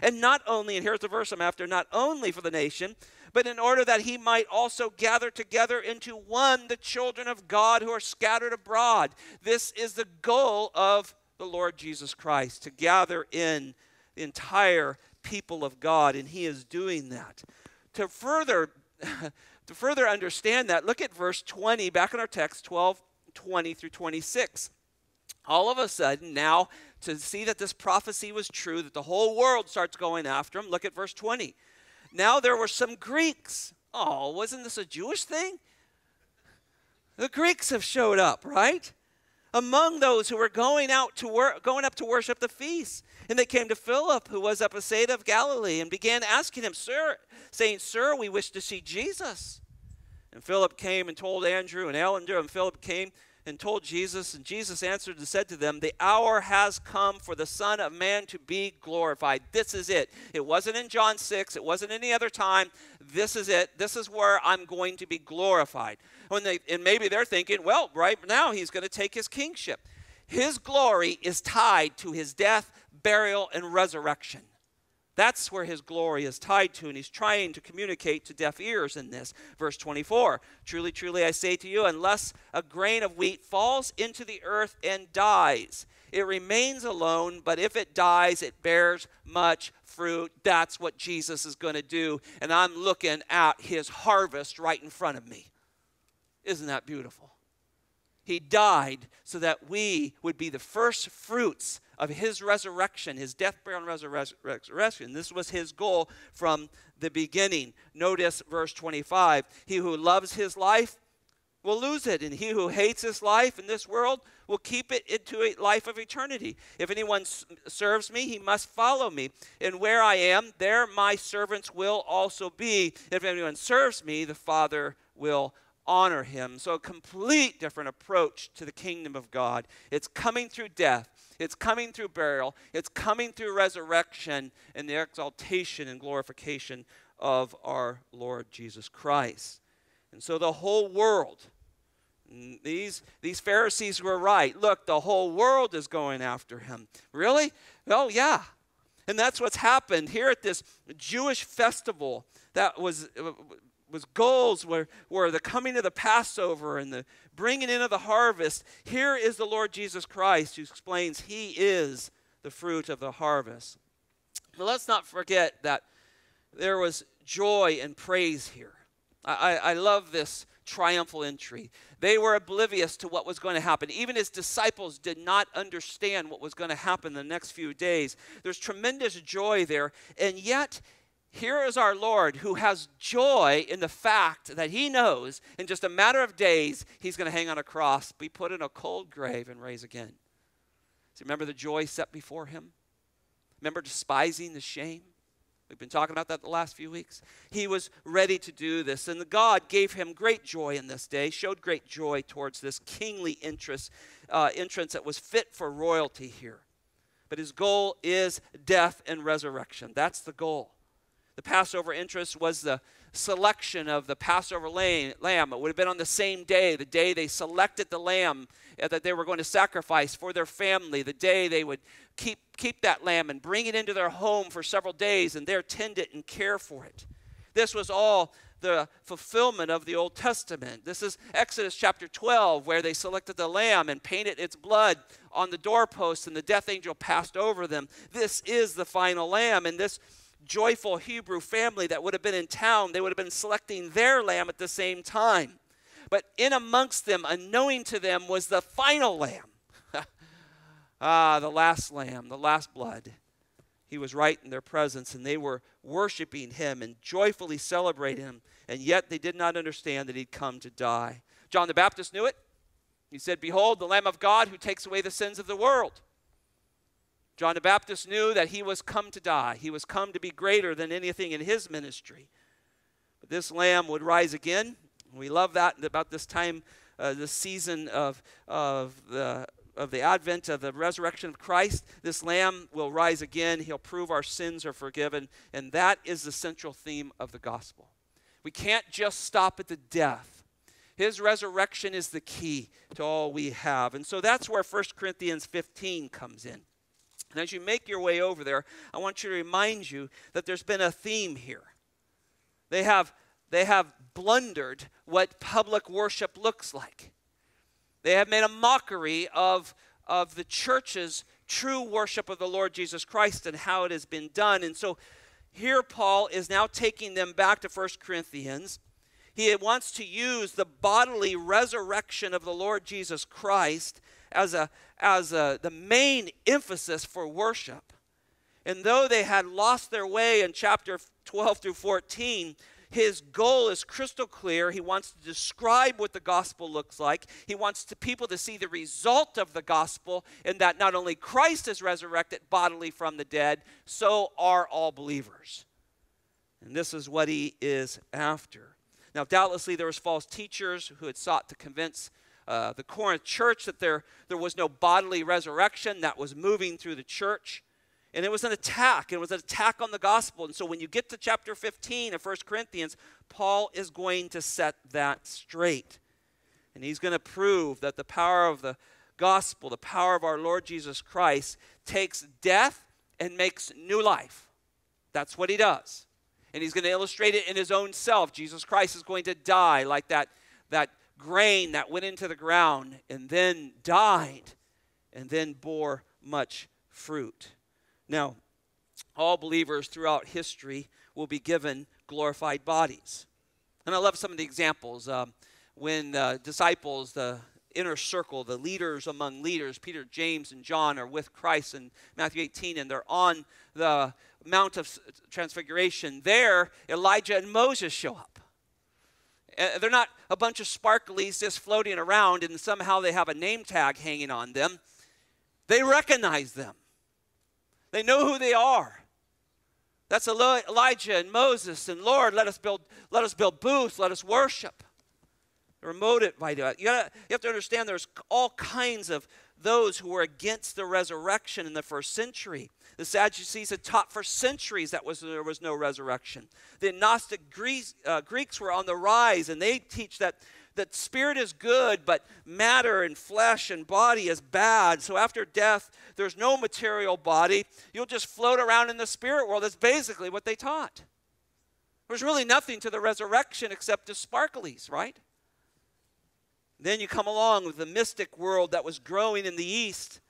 And not only, and here's the verse I'm after, not only for the nation, but in order that he might also gather together into one the children of God who are scattered abroad. This is the goal of the Lord Jesus Christ, to gather in the entire people of God, and he is doing that. To further, to further understand that, look at verse 20, back in our text, 12, 20 through 26. All of a sudden, now, to see that this prophecy was true, that the whole world starts going after him, look at verse 20. Now there were some Greeks. Oh, wasn't this a Jewish thing? The Greeks have showed up, right? Among those who were going out to work, going up to worship the feast. And they came to Philip, who was of Bethsaida of Galilee, and began asking him, Sir, saying, Sir, we wish to see Jesus. And Philip came and told Andrew, and Andrew and Philip came and told Jesus, and Jesus answered and said to them, The hour has come for the Son of Man to be glorified. This is it. It wasn't in John 6, it wasn't any other time. This is it. This is where I'm going to be glorified. When they, and maybe they're thinking, well, right now he's going to take his kingship. His glory is tied to his death, burial, and resurrection. That's where his glory is tied to, and he's trying to communicate to deaf ears in this. Verse 24 Truly, truly, I say to you, unless a grain of wheat falls into the earth and dies, it remains alone, but if it dies, it bears much fruit. That's what Jesus is going to do, and I'm looking at his harvest right in front of me. Isn't that beautiful? He died so that we would be the first fruits of his resurrection, his death, burial, and resurre- resurrection. This was his goal from the beginning. Notice verse 25 He who loves his life will lose it, and he who hates his life in this world will keep it into a life of eternity. If anyone s- serves me, he must follow me. And where I am, there my servants will also be. If anyone serves me, the Father will honor him. So, a complete different approach to the kingdom of God. It's coming through death, it's coming through burial, it's coming through resurrection and the exaltation and glorification of our Lord Jesus Christ. And so, the whole world, these, these Pharisees were right. Look, the whole world is going after him. Really? Oh, yeah. And that's what's happened here at this Jewish festival that was was goals were, were the coming of the Passover and the bringing in of the harvest. Here is the Lord Jesus Christ who explains he is the fruit of the harvest. But let's not forget that there was joy and praise here. I, I, I love this triumphal entry. They were oblivious to what was going to happen. Even his disciples did not understand what was going to happen the next few days. There's tremendous joy there, and yet here is our Lord who has joy in the fact that he knows in just a matter of days he's going to hang on a cross, be put in a cold grave, and raise again. So remember the joy set before him? Remember despising the shame? We've been talking about that the last few weeks. He was ready to do this, and God gave him great joy in this day, showed great joy towards this kingly interest, uh, entrance that was fit for royalty here. But his goal is death and resurrection. That's the goal. The Passover interest was the selection of the Passover lamb. It would have been on the same day, the day they selected the lamb uh, that they were going to sacrifice for their family, the day they would keep, keep that lamb and bring it into their home for several days and there tend it and care for it. This was all the fulfillment of the Old Testament. This is Exodus chapter 12, where they selected the lamb and painted its blood on the doorpost, and the death angel passed over them. This is the final lamb, and this joyful Hebrew family that would have been in town, they would have been selecting their lamb at the same time. But in amongst them, unknowing to them, was the final lamb. ah, the last lamb, the last blood. He was right in their presence, and they were worshiping him and joyfully celebrating him, and yet they did not understand that he'd come to die. John the Baptist knew it. He said, Behold, the Lamb of God who takes away the sins of the world. John the Baptist knew that he was come to die. He was come to be greater than anything in his ministry. But this lamb would rise again. We love that about this time, uh, this season of, of, the, of the advent of the resurrection of Christ. This lamb will rise again. He'll prove our sins are forgiven. And that is the central theme of the gospel. We can't just stop at the death. His resurrection is the key to all we have. And so that's where 1 Corinthians 15 comes in. And as you make your way over there, I want you to remind you that there's been a theme here. They have, they have blundered what public worship looks like. They have made a mockery of, of the church's true worship of the Lord Jesus Christ and how it has been done. And so here Paul is now taking them back to 1 Corinthians. He wants to use the bodily resurrection of the Lord Jesus Christ as, a, as a, the main emphasis for worship. And though they had lost their way in chapter 12 through 14, his goal is crystal clear. He wants to describe what the gospel looks like. He wants to people to see the result of the gospel in that not only Christ is resurrected bodily from the dead, so are all believers. And this is what he is after. Now, doubtlessly, there was false teachers who had sought to convince uh, the Corinth church that there, there was no bodily resurrection that was moving through the church. And it was an attack. It was an attack on the gospel. And so when you get to chapter 15 of 1 Corinthians, Paul is going to set that straight. And he's going to prove that the power of the gospel, the power of our Lord Jesus Christ, takes death and makes new life. That's what he does. And he's going to illustrate it in his own self. Jesus Christ is going to die like that, that grain that went into the ground and then died and then bore much fruit. Now, all believers throughout history will be given glorified bodies. And I love some of the examples. Um, when uh, disciples, the inner circle, the leaders among leaders. Peter, James, and John are with Christ in Matthew 18, and they're on the Mount of Transfiguration. There, Elijah and Moses show up. Uh, they're not a bunch of sparklies just floating around and somehow they have a name tag hanging on them. They recognize them, they know who they are. That's Elijah and Moses and Lord, let us build, let us build booths, let us worship. They're motivated by that. You, gotta, you have to understand there's all kinds of those who were against the resurrection in the first century. The Sadducees had taught for centuries that was, there was no resurrection. The Gnostic Greeks, uh, Greeks were on the rise, and they teach that, that spirit is good, but matter and flesh and body is bad. So after death, there's no material body. You'll just float around in the spirit world. That's basically what they taught. There's really nothing to the resurrection except the sparklies, right? Then you come along with the mystic world that was growing in the east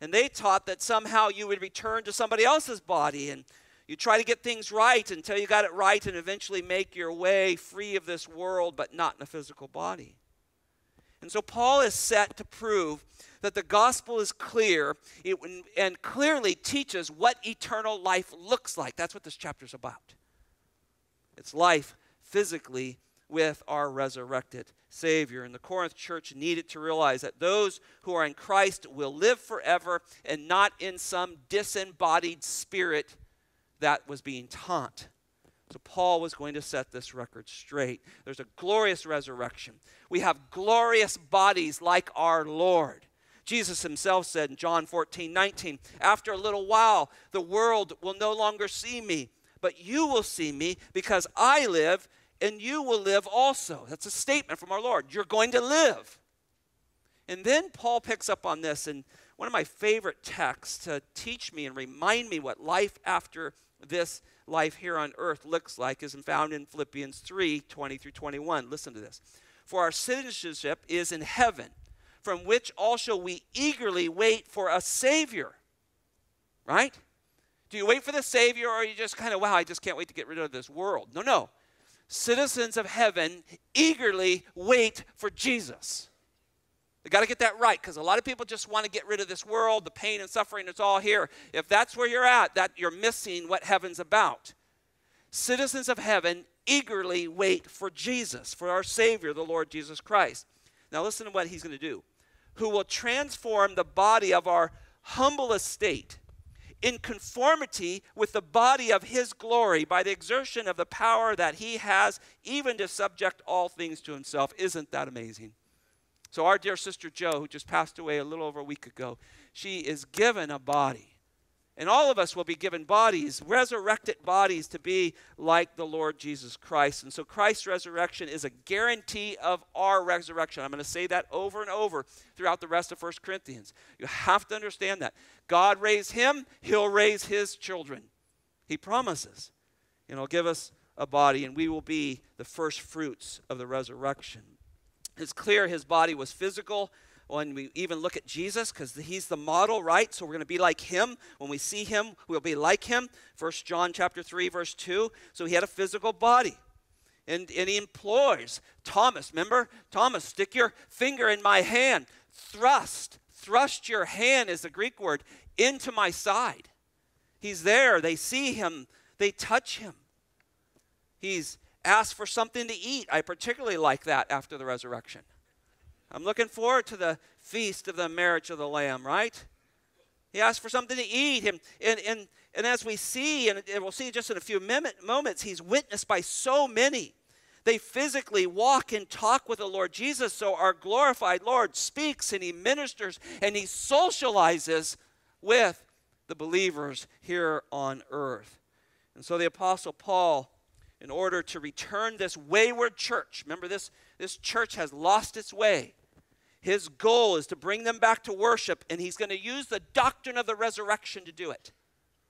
and they taught that somehow you would return to somebody else's body and you try to get things right until you got it right and eventually make your way free of this world, but not in a physical body. And so Paul is set to prove that the gospel is clear it, and clearly teaches what eternal life looks like. That's what this chapter is about. It's life physically with our resurrected Savior. And the Corinth church needed to realize that those who are in Christ will live forever and not in some disembodied spirit that was being taught. So Paul was going to set this record straight. There's a glorious resurrection. We have glorious bodies like our Lord. Jesus himself said in John 14, 19, After a little while, the world will no longer see me, but you will see me because I live and you will live also. That's a statement from our Lord. You're going to live. And then Paul picks up on this, and one of my favorite texts to teach me and remind me what life after this life here on earth looks like is found in Philippians 3 20 through 21. Listen to this. For our citizenship is in heaven, from which also we eagerly wait for a Savior. Right? Do you wait for the Savior, or are you just kind of, wow, I just can't wait to get rid of this world? No, no citizens of heaven eagerly wait for Jesus. We got to get that right because a lot of people just want to get rid of this world, the pain and suffering is all here. If that's where you're at, that you're missing what heaven's about. Citizens of heaven eagerly wait for Jesus, for our Savior, the Lord Jesus Christ. Now listen to what he's going to do. Who will transform the body of our humble estate in conformity with the body of his glory by the exertion of the power that he has, even to subject all things to himself. Isn't that amazing? So, our dear sister Joe, who just passed away a little over a week ago, she is given a body and all of us will be given bodies, resurrected bodies, to be like the Lord Jesus Christ. And so Christ's resurrection is a guarantee of our resurrection. I'm going to say that over and over throughout the rest of 1 Corinthians. You have to understand that. God raised him, he'll raise his children. He promises. And he'll give us a body, and we will be the first fruits of the resurrection. It's clear his body was physical when we even look at Jesus, because he's the model, right? So we're going to be like him. When we see him, we'll be like him. First John chapter 3, verse 2. So he had a physical body. And, and he implores Thomas, remember? Thomas, stick your finger in my hand. Thrust, thrust your hand is the Greek word, into my side. He's there. They see him, they touch him. He's asked for something to eat. I particularly like that after the resurrection. I'm looking forward to the feast of the marriage of the Lamb, right? He asked for something to eat. And, and, and, and as we see, and we'll see just in a few moments, he's witnessed by so many. They physically walk and talk with the Lord Jesus. So our glorified Lord speaks and he ministers and he socializes with the believers here on earth. And so the Apostle Paul, in order to return this wayward church, remember this this church has lost its way. His goal is to bring them back to worship, and he's going to use the doctrine of the resurrection to do it.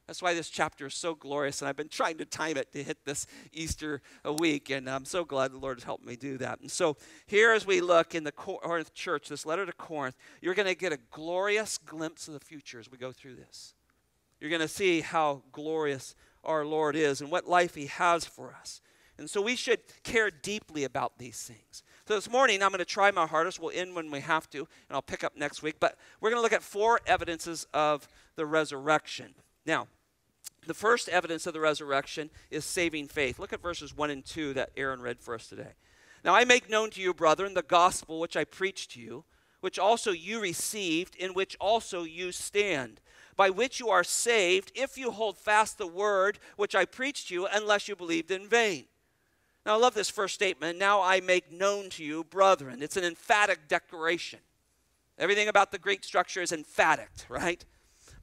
That's why this chapter is so glorious, and I've been trying to time it to hit this Easter week, and I'm so glad the Lord has helped me do that. And so, here as we look in the Corinth church, this letter to Corinth, you're going to get a glorious glimpse of the future as we go through this. You're going to see how glorious our Lord is and what life He has for us. And so we should care deeply about these things. So this morning, I'm going to try my hardest. We'll end when we have to, and I'll pick up next week. But we're going to look at four evidences of the resurrection. Now, the first evidence of the resurrection is saving faith. Look at verses 1 and 2 that Aaron read for us today. Now I make known to you, brethren, the gospel which I preached to you, which also you received, in which also you stand, by which you are saved, if you hold fast the word which I preached to you, unless you believed in vain. Now I love this first statement. Now I make known to you, brethren. It's an emphatic declaration. Everything about the Greek structure is emphatic, right?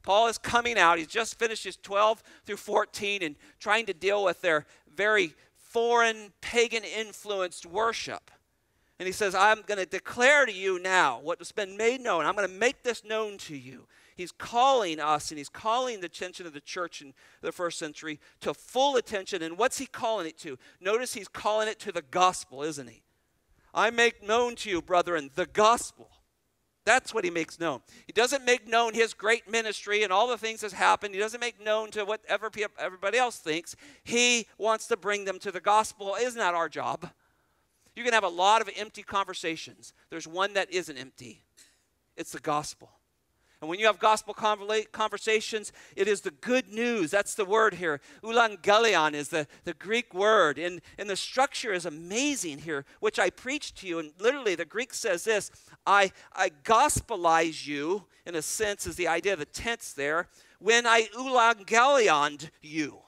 Paul is coming out. He's just finished his 12 through 14 and trying to deal with their very foreign, pagan influenced worship. And he says, I'm going to declare to you now what has been made known. I'm going to make this known to you. He's calling us and he's calling the attention of the church in the first century to full attention. And what's he calling it to? Notice he's calling it to the gospel, isn't he? I make known to you, brethren, the gospel. That's what he makes known. He doesn't make known his great ministry and all the things that's happened. He doesn't make known to whatever everybody else thinks. He wants to bring them to the gospel. Isn't that our job? You can have a lot of empty conversations. There's one that isn't empty. It's the gospel. And when you have gospel conversations, it is the good news. That's the word here. Euangelion is the, the Greek word. And, and the structure is amazing here, which I preached to you. And literally, the Greek says this I, I gospelize you, in a sense, is the idea of the tense there, when I euangelioned you.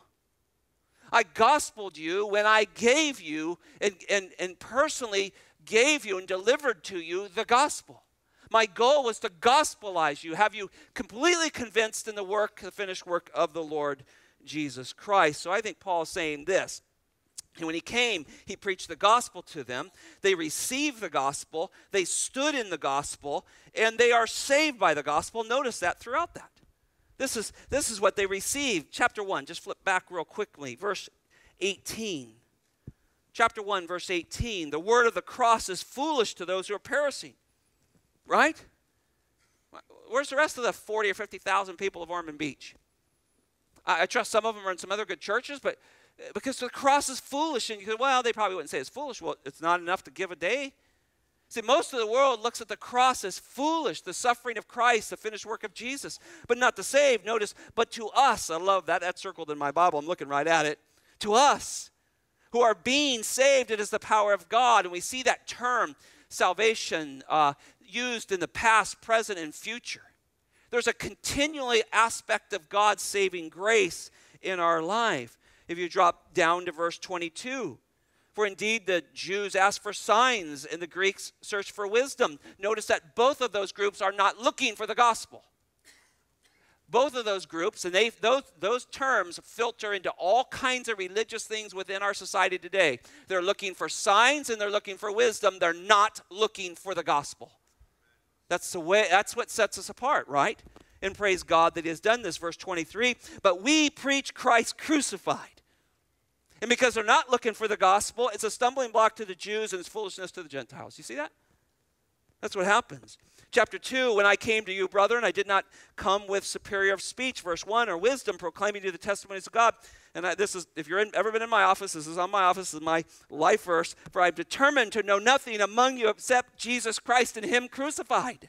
I gospeled you when I gave you and, and, and personally gave you and delivered to you the gospel. My goal was to gospelize you, have you completely convinced in the work, the finished work of the Lord Jesus Christ. So I think Paul is saying this. And when he came, he preached the gospel to them. They received the gospel, they stood in the gospel, and they are saved by the gospel. Notice that throughout that. This is, this is what they received. Chapter 1, just flip back real quickly, verse 18. Chapter 1, verse 18. The word of the cross is foolish to those who are perishing Right? Where's the rest of the 40 or 50,000 people of Ormond Beach? I, I, trust some of them are in some other good churches, but uh, because the cross is foolish, and you go, well, they probably wouldn't say it's foolish. Well, it's not enough to give a day. See, most of the world looks at the cross as foolish, the suffering of Christ, the finished work of Jesus, but not to save. Notice, but to us, I love that. That's circled in my Bible. I'm looking right at it. To us who are being saved, it is the power of God. And we see that term, salvation, uh, used in the past, present, and future. There's a continually aspect of God's saving grace in our life. If you drop down to verse 22, for indeed the Jews ask for signs and the Greeks search for wisdom. Notice that both of those groups are not looking for the gospel. Both of those groups, and they, those, those terms filter into all kinds of religious things within our society today. They're looking for signs and they're looking for wisdom. They're not looking for the gospel. That's the way that's what sets us apart, right? And praise God that he has done this verse 23, but we preach Christ crucified. And because they're not looking for the gospel, it's a stumbling block to the Jews and it's foolishness to the Gentiles. You see that? That's what happens. Chapter 2 When I came to you, brethren, I did not come with superior speech, verse 1, or wisdom, proclaiming to you the testimonies of God, and I, this is, if you've ever been in my office, this is on my office, this is my life verse. For I'm determined to know nothing among you except Jesus Christ and Him crucified.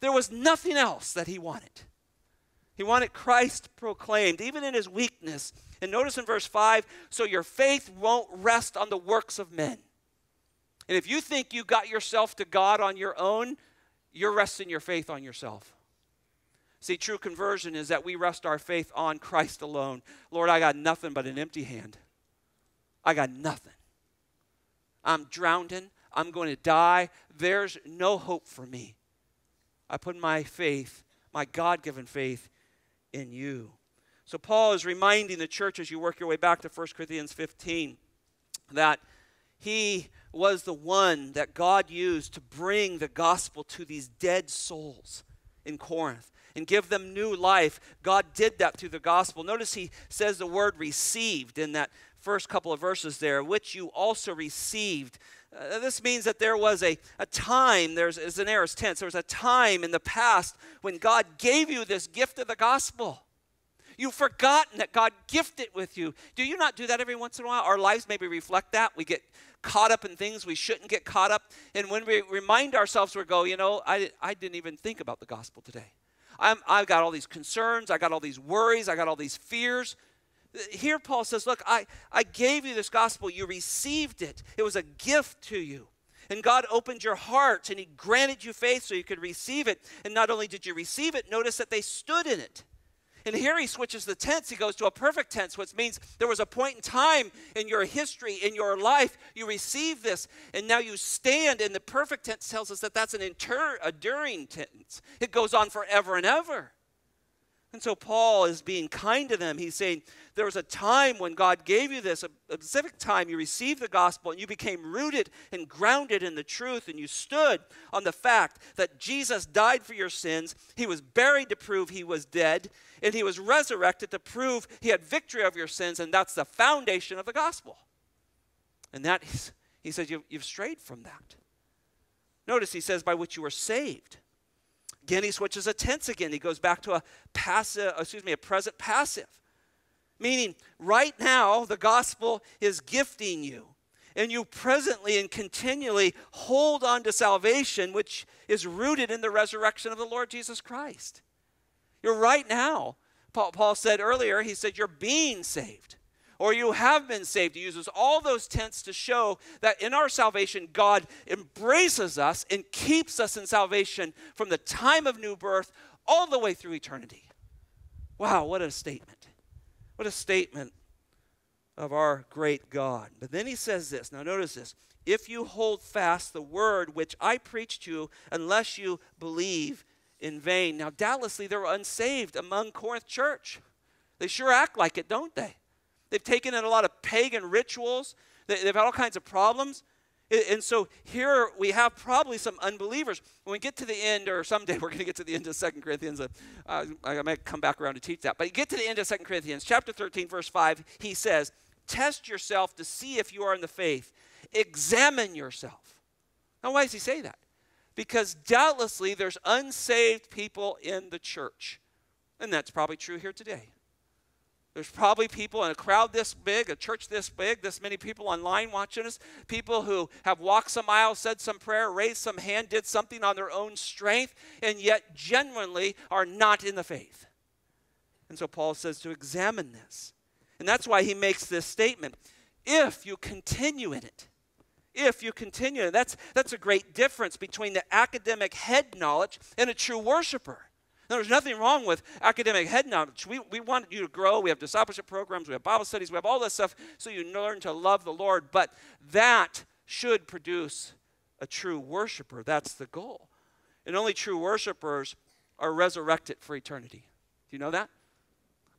There was nothing else that he wanted. He wanted Christ proclaimed, even in his weakness. And notice in verse 5 so your faith won't rest on the works of men. And if you think you got yourself to God on your own, you're resting your faith on yourself. See, true conversion is that we rest our faith on Christ alone. Lord, I got nothing but an empty hand. I got nothing. I'm drowning. I'm going to die. There's no hope for me. I put my faith, my God given faith, in you. So, Paul is reminding the church as you work your way back to 1 Corinthians 15 that he was the one that God used to bring the gospel to these dead souls in Corinth and give them new life. God did that through the gospel. Notice he says the word received in that first couple of verses there, which you also received. Uh, this means that there was a, a time, there's is an aorist tense, there was a time in the past when God gave you this gift of the gospel. You've forgotten that God gifted with you. Do you not do that every once in a while? Our lives maybe reflect that. We get caught up in things we shouldn't get caught up. And when we remind ourselves, we go, you know, I, I didn't even think about the gospel today. I'm, I've got all these concerns. I got all these worries. I got all these fears. Here, Paul says, Look, I, I gave you this gospel. You received it, it was a gift to you. And God opened your heart and He granted you faith so you could receive it. And not only did you receive it, notice that they stood in it. And here he switches the tense. He goes to a perfect tense, which means there was a point in time in your history, in your life, you received this, and now you stand. And the perfect tense tells us that that's an inter- enduring tense. It goes on forever and ever. And so Paul is being kind to them. He's saying, There was a time when God gave you this, a, specific time you received the gospel and you became rooted and grounded in the truth, and you stood on the fact that Jesus died for your sins. He was buried to prove he was dead, and he was resurrected to prove he had victory over your sins, and that's the foundation of the gospel. And that, he says, you've, you've strayed from that. Notice he says, by which you were saved. Again, he switches a tense again. He goes back to a passive, excuse me, a present passive. Meaning, right now, the gospel is gifting you. And you presently and continually hold on to salvation, which is rooted in the resurrection of the Lord Jesus Christ. You're right now. Paul, Paul said earlier, he said, You're being saved or you have been saved. He uses all those tense to show that in our salvation, God embraces us and keeps us in salvation from the time of new birth all the way through eternity. Wow, what a statement! What a statement of our great God. But then he says this. Now, notice this. If you hold fast the word which I preached to you, unless you believe in vain. Now, doubtlessly, they were unsaved among Corinth church. They sure act like it, don't they? They've taken in a lot of pagan rituals. They've had all kinds of problems. And so here we have probably some unbelievers. When we get to the end, or someday we're going to get to the end of Second Corinthians, uh, I might come back around to teach that. But get to the end of Second Corinthians, chapter 13, verse 5, he says, Test yourself to see if you are in the faith. Examine yourself. Now, why does he say that? Because doubtlessly there's unsaved people in the church. And that's probably true here today. There's probably people in a crowd this big, a church this big, this many people online watching us, people who have walked some aisle, said some prayer, raised some hand, did something on their own strength, and yet genuinely are not in the faith. And so Paul says to examine this. And that's why he makes this statement if you continue in it. If you continue, that's, that's a great difference between the academic head knowledge and a true worshiper. There's nothing wrong with academic head knowledge. We, we want you to grow. We have discipleship programs. We have Bible studies. We have all this stuff so you learn to love the Lord. But that should produce a true worshiper. That's the goal. And only true worshipers are resurrected for eternity. Do you know that?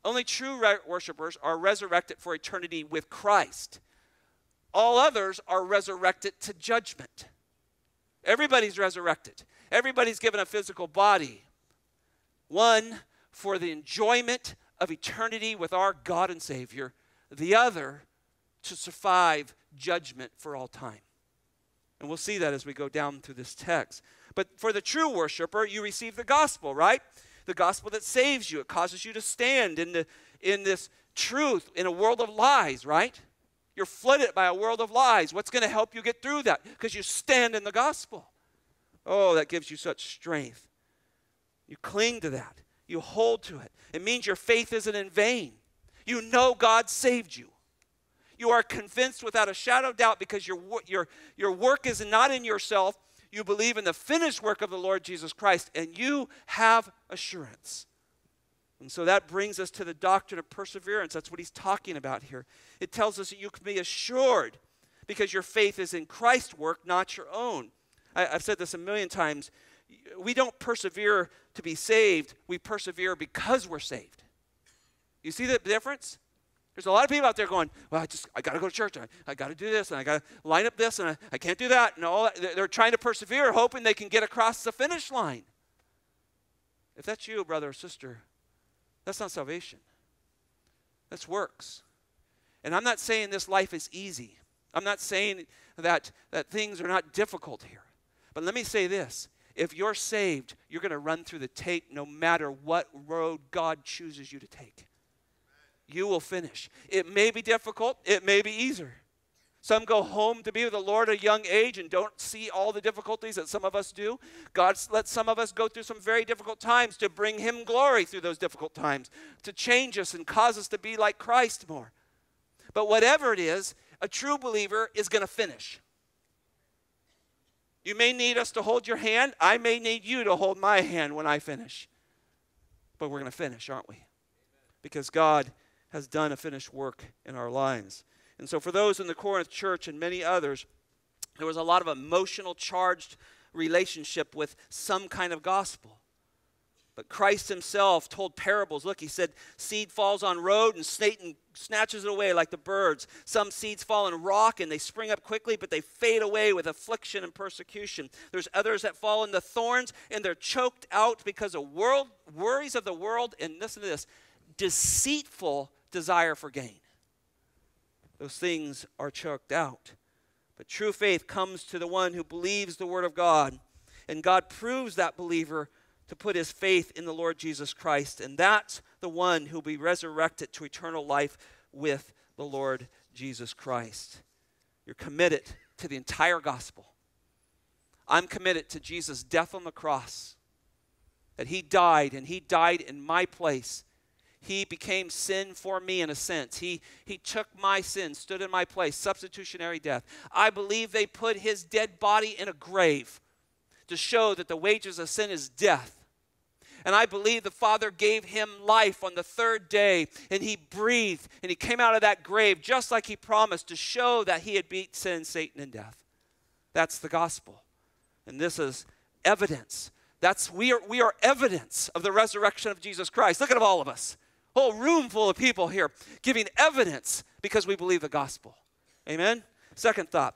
Only true re- worshipers are resurrected for eternity with Christ. All others are resurrected to judgment. Everybody's resurrected. Everybody's given a physical body. One for the enjoyment of eternity with our God and Savior, the other to survive judgment for all time. And we'll see that as we go down through this text. But for the true worshiper, you receive the gospel, right? The gospel that saves you. It causes you to stand in, the, in this truth in a world of lies, right? You're flooded by a world of lies. What's going to help you get through that? Because you stand in the gospel. Oh, that gives you such strength. You cling to that, you hold to it. It means your faith isn't in vain. You know God saved you. You are convinced without a shadow of doubt because your, your, your work is not in yourself. You believe in the finished work of the Lord Jesus Christ, and you have assurance. And so that brings us to the doctrine of perseverance. That's what he's talking about here. It tells us that you can be assured because your faith is in Christ's work, not your own. I, have said this a million times we don't persevere to be saved, we persevere because we're saved. You see the difference? There's a lot of people out there going, well, I just, I got to go to church. I, I got to do this and I got to line up this and I, I can't do that. And all that. They're trying to persevere, hoping they can get across the finish line. If that's you, brother or sister, that's not salvation. That's works. And I'm not saying this life is easy. I'm not saying that, that things are not difficult here. But let me say this if you're saved, you're going to run through the tape no matter what road God chooses you to take. you will finish. It may be difficult, it may be easier. Some go home to be with the Lord at a young age and don't see all the difficulties that some of us do. God lets some of us go through some very difficult times to bring Him glory through those difficult times, to change us and cause us to be like Christ more. But whatever it is, a true believer is going to finish. You may need us to hold your hand. I may need you to hold my hand when I finish. But we're going to finish, aren't we? Because God has done a finished work in our lives. And so, for those in the Corinth church and many others, there was a lot of emotional charged relationship with some kind of gospel. But Christ himself told parables. Look, he said, seed falls on road and Satan snatches it away like the birds. Some seeds fall in rock and they spring up quickly, but they fade away with affliction and persecution. There's others that fall in the thorns and they're choked out because of world worries of the world and listen to this, deceitful desire for gain. Those things are choked out. But true faith comes to the one who believes the word of God, and God proves that believer to put his faith in the Lord Jesus Christ. And that's the one who'll be resurrected to eternal life with the Lord Jesus Christ. You're committed to the entire gospel. I'm committed to Jesus' death on the cross, that he died, and he died in my place. He became sin for me in a sense. He, he took my sin, stood in my place, substitutionary death. I believe they put his dead body in a grave to show that the wages of sin is death. And I believe the Father gave him life on the third day, and he breathed, and he came out of that grave just like he promised to show that he had beat sin, Satan, and death. That's the gospel. And this is evidence. That's we are we are evidence of the resurrection of Jesus Christ. Look at all of us. Whole room full of people here giving evidence because we believe the gospel. Amen. Second thought.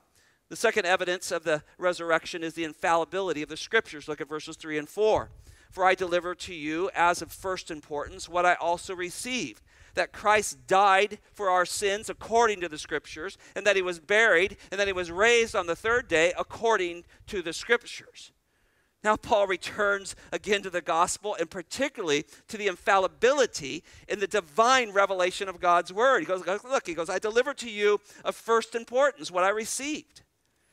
The second evidence of the resurrection is the infallibility of the scriptures. Look at verses 3 and 4. For I deliver to you as of first importance what I also received that Christ died for our sins according to the Scriptures, and that he was buried, and that he was raised on the third day according to the Scriptures. Now, Paul returns again to the gospel and particularly to the infallibility in the divine revelation of God's word. He goes, Look, he goes, I deliver to you of first importance what I received.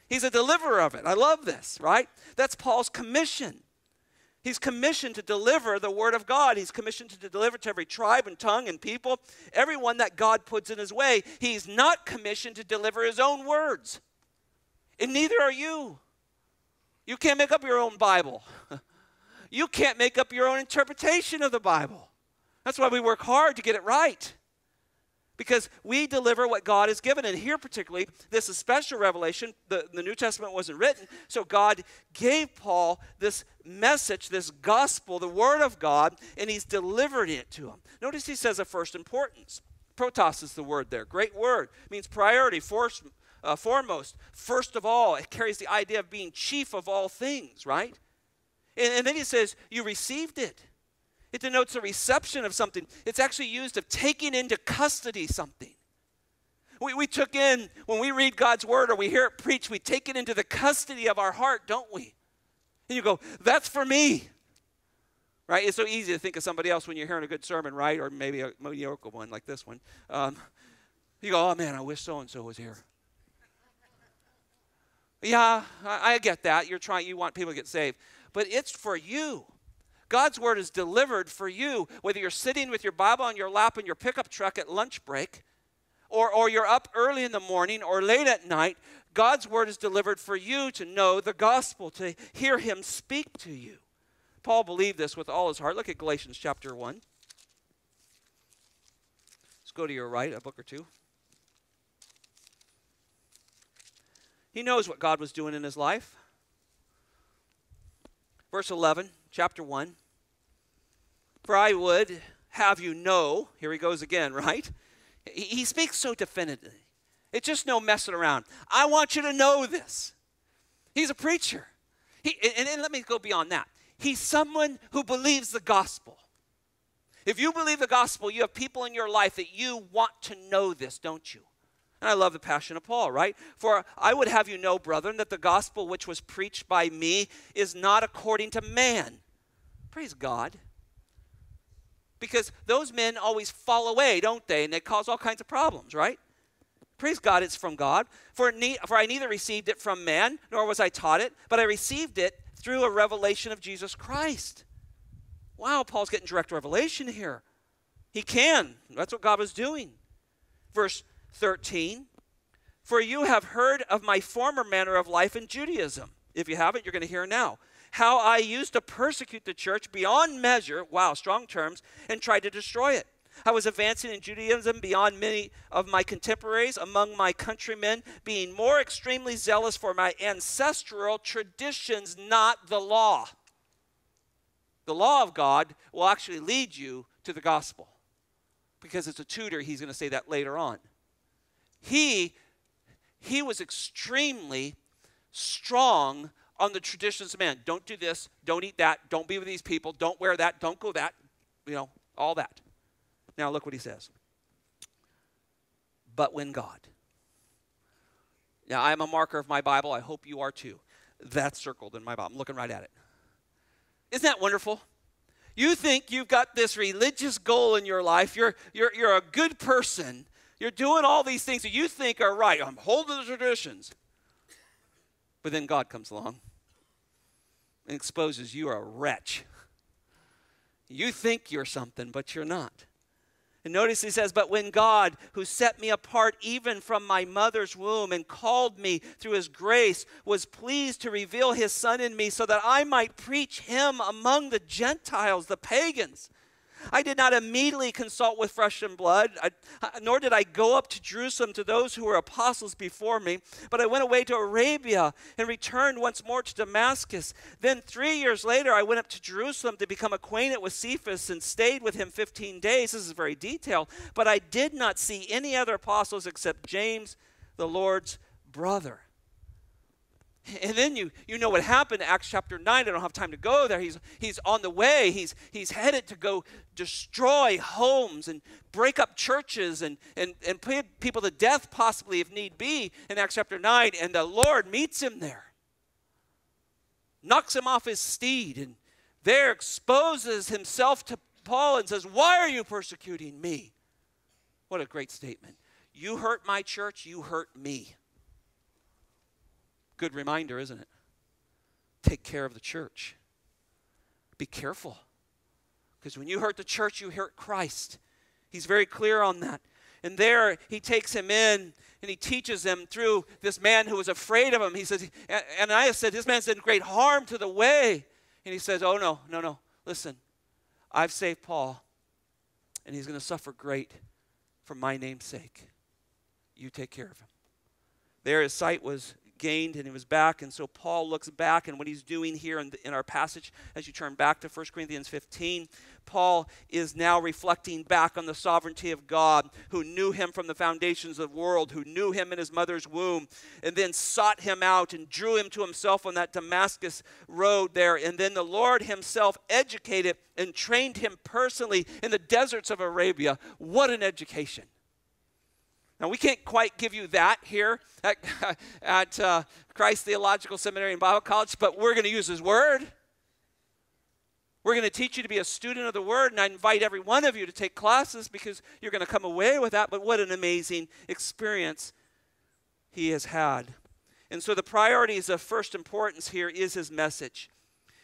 He's a deliverer of it. I love this, right? That's Paul's commission. He's commissioned to deliver the word of God. He's commissioned to deliver to every tribe and tongue and people, everyone that God puts in his way. He's not commissioned to deliver his own words. And neither are you. You can't make up your own Bible. You can't make up your own interpretation of the Bible. That's why we work hard to get it right. Because we deliver what God has given. And here, particularly, this is special revelation. The, the New Testament wasn't written. So God gave Paul this message, this gospel, the Word of God, and He's delivered it to him. Notice He says of first importance. Protos is the word there. Great word. It means priority, force, uh, foremost, first of all. It carries the idea of being chief of all things, right? And, and then he says, You received it. It denotes a reception of something. It's actually used of taking into custody something. We, we took in, when we read God's word or we hear it preached, we take it into the custody of our heart, don't we? And you go, That's for me. Right? It's so easy to think of somebody else when you're hearing a good sermon, right? Or maybe a mediocre one like this one. Um, you go, Oh man, I wish so and so was here. Yeah, I, I get that. You're trying, you want people to get saved. But it's for you. God's word is delivered for you, whether you're sitting with your Bible on your lap in your pickup truck at lunch break, or, or you're up early in the morning or late at night. God's word is delivered for you to know the gospel, to hear Him speak to you. Paul believed this with all his heart. Look at Galatians chapter 1. Let's go to your right, a book or two. He knows what God was doing in his life. Verse 11, chapter 1. For I would have you know, here he goes again, right? He, speaks so definitively. It's just no messing around. I want you to know this. He's a preacher. He, and, and let me go beyond that. He's someone who believes the gospel. If you believe the gospel, you have people in your life that you want to know this, don't you? And I love the passion of Paul, right? For I would have you know, brethren, that the gospel which was preached by me is not according to man. Praise God. Because those men always fall away, don't they? And they cause all kinds of problems, right? Praise God, it's from God. For, ne- for I neither received it from man, nor was I taught it, but I received it through a revelation of Jesus Christ. Wow, Paul's getting direct revelation here. He can. That's what God was doing. Verse 13 For you have heard of my former manner of life in Judaism. If you haven't, you're going to hear now. How I used to persecute the church beyond measure, wow, strong terms, and tried to destroy it. I was advancing in Judaism beyond many of my contemporaries among my countrymen, being more extremely zealous for my ancestral traditions, not the law. The law of God will actually lead you to the gospel because it's a tutor. He's going to say that later on. He, he was extremely strong on the traditions of man. Don't do this, don't eat that, don't be with these people, don't wear that, don't go that, you know, all that. Now, look what he says. But when God. Now, I'm a marker of my Bible. I hope you are too. That's circled in my Bible. I'm looking right at it. Isn't that wonderful? You think you've got this religious goal in your life. You're, you're, you're a good person. You're doing all these things that you think are right. I'm holding the traditions. But then God comes along and exposes you are a wretch. You think you're something, but you're not. And notice he says, But when God, who set me apart even from my mother's womb and called me through his grace, was pleased to reveal his son in me so that I might preach him among the Gentiles, the pagans. I did not immediately consult with flesh and blood, I, nor did I go up to Jerusalem to those who were apostles before me, but I went away to Arabia and returned once more to Damascus. Then, three years later, I went up to Jerusalem to become acquainted with Cephas and stayed with him 15 days. This is very detailed, but I did not see any other apostles except James, the Lord's brother. And then you, you know what happened in Acts chapter 9. I don't have time to go there. He's, he's on the way. He's, he's headed to go destroy homes and break up churches and, and, and put people to death, possibly, if need be, in Acts chapter 9. And the Lord meets him there, knocks him off his steed, and there exposes himself to Paul and says, Why are you persecuting me? What a great statement. You hurt my church, you hurt me. Good reminder, isn't it? Take care of the church. Be careful. Because when you hurt the church, you hurt Christ. He's very clear on that. And there he takes him in and he teaches him through this man who was afraid of him. He says, Ananias said, This man's done great harm to the way. And he says, Oh, no, no, no. Listen, I've saved Paul, and he's going to suffer great for my name's sake. You take care of him. There his sight was gained and he was back. And so Paul looks back, and what he's doing here in, the, in our passage, as you turn back to 1 Corinthians 15, Paul is now reflecting back on the sovereignty of God, who knew him from the foundations of the world, who knew him in his mother's womb, and then sought him out and drew him to himself on that Damascus road there. And then the Lord himself educated and trained him personally in the deserts of Arabia. What an education! Now, we can't quite give you that here at, at uh, Christ Theological Seminary and Bible College, but we're going to use His Word. We're going to teach you to be a student of the Word, and I invite every one of you to take classes because you're going to come away with that. But what an amazing experience he has had. And so, the priorities of first importance here is His message.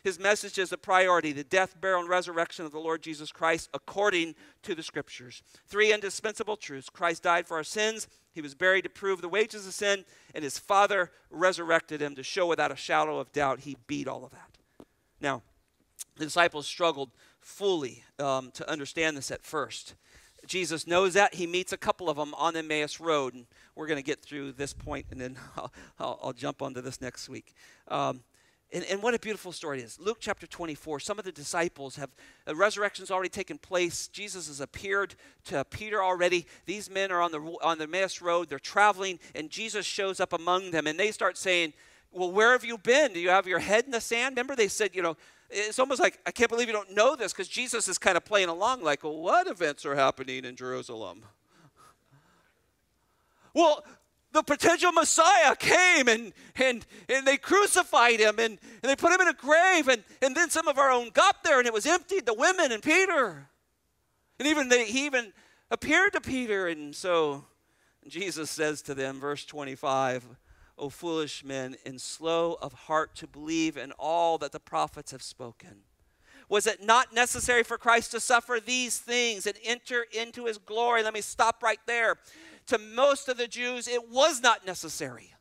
His message is a priority the death, burial, and resurrection of the Lord Jesus Christ according to the Scriptures. Three indispensable truths Christ died for our sins, He was buried to prove the wages of sin, and His Father resurrected Him to show without a shadow of doubt He beat all of that. Now, the disciples struggled fully um, to understand this at first. Jesus knows that. He meets a couple of them on Emmaus Road, and we're going to get through this point, and then I'll, I'll, I'll jump onto this next week. Um, and, and, what a beautiful story it is. Luke chapter 24, some of the disciples have, the resurrection's already taken place. Jesus has appeared to Peter already. These men are on the, on the Emmaus Road. They're traveling, and Jesus shows up among them. And they start saying, Well, where have you been? Do you have your head in the sand? Remember, they said, You know, it's almost like, I can't believe you don't know this because Jesus is kind of playing along like, well, what events are happening in Jerusalem? Well, the potential Messiah came and, and, and they crucified him and, and they put him in a grave. And, and then some of our own got there and it was emptied, the women and Peter. And even they, he even appeared to Peter. And so Jesus says to them, verse 25, O foolish men, and slow of heart to believe in all that the prophets have spoken. Was it not necessary for Christ to suffer these things and enter into his glory? Let me stop right there. To most of the Jews, it was not necessary.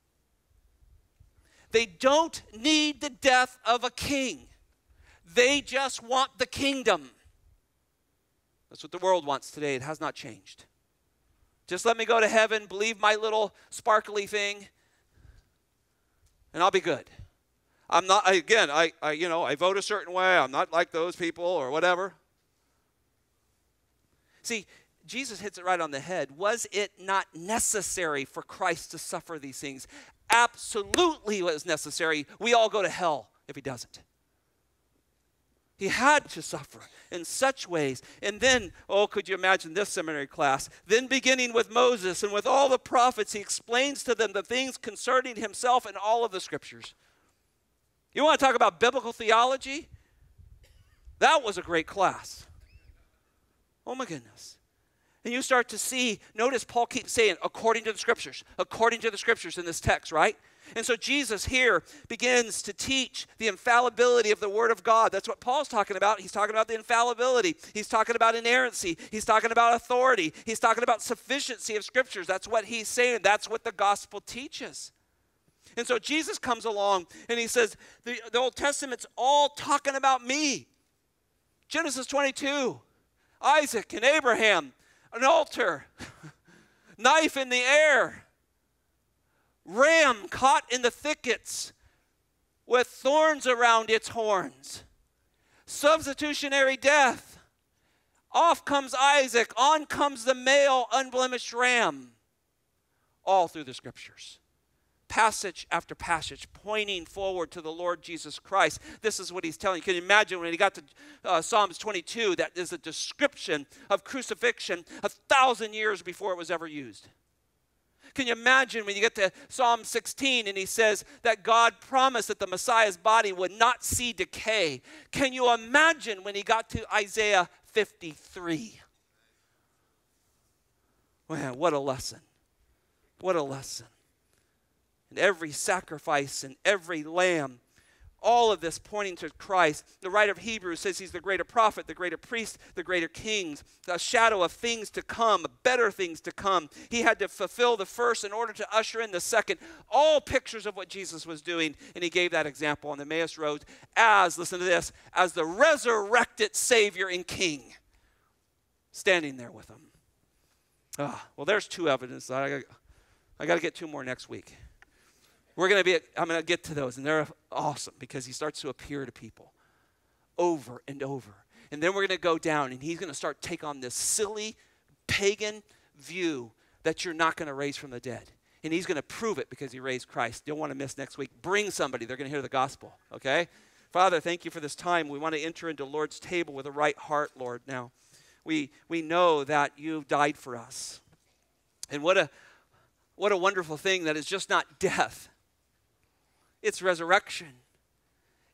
They don't need the death of a king, they just want the kingdom. That's what the world wants today. It has not changed. Just let me go to heaven, believe my little sparkly thing, and I'll be good. I'm not again, I, I you know, I vote a certain way. I'm not like those people or whatever. See, Jesus hits it right on the head. Was it not necessary for Christ to suffer these things? Absolutely was necessary. We all go to hell if he doesn't. He had to suffer in such ways. And then, oh, could you imagine this seminary class? Then, beginning with Moses and with all the prophets, he explains to them the things concerning himself and all of the scriptures. You want to talk about biblical theology? That was a great class. Oh, my goodness. And you start to see, notice Paul keeps saying, according to the scriptures, according to the scriptures in this text, right? And so Jesus here begins to teach the infallibility of the Word of God. That's what Paul's talking about. He's talking about the infallibility. He's talking about inerrancy. He's talking about authority. He's talking about sufficiency of Scriptures. That's what he's saying. That's what the gospel teaches. And so Jesus comes along and he says, the, the Old Testament's all talking about me. Genesis 22, Isaac and Abraham, an altar, knife in the air, ram caught in the thickets with thorns around its horns, substitutionary death. Off comes Isaac, on comes the male unblemished ram, all through the scriptures passage after passage pointing forward to the Lord Jesus Christ. This is what he's telling you. Can you imagine when he got to uh, Psalms 22? That is a description of crucifixion a thousand years before it was ever used. Can you imagine when you get to Psalm 16 and he says that God promised that the Messiah's body would not see decay? Can you imagine when he got to Isaiah 53? Man, what a lesson. What a lesson and every sacrifice and every lamb. All of this pointing to Christ. The writer of Hebrews says he's the greater prophet, the greater priest, the greater kings, the shadow of things to come, better things to come. He had to fulfill the first in order to usher in the second. All pictures of what Jesus was doing, and he gave that example on the Emmaus Road as, listen to this, as the resurrected Savior and King, standing there with them. Ah, well, there's two evidence. I, I got to get two more next week. We're going to be, I'm going to get to those, and they're awesome because he starts to appear to people over and over. And then we're going to go down, and he's going to start take on this silly pagan view that you're not going to raise from the dead. And he's going to prove it because he raised Christ. Don't want to miss next week. Bring somebody, they're going to hear the gospel, okay? Father, thank you for this time. We want to enter into Lord's table with a right heart, Lord. Now, we, we know that you died for us. And what a, what a wonderful thing that is just not death, it's resurrection.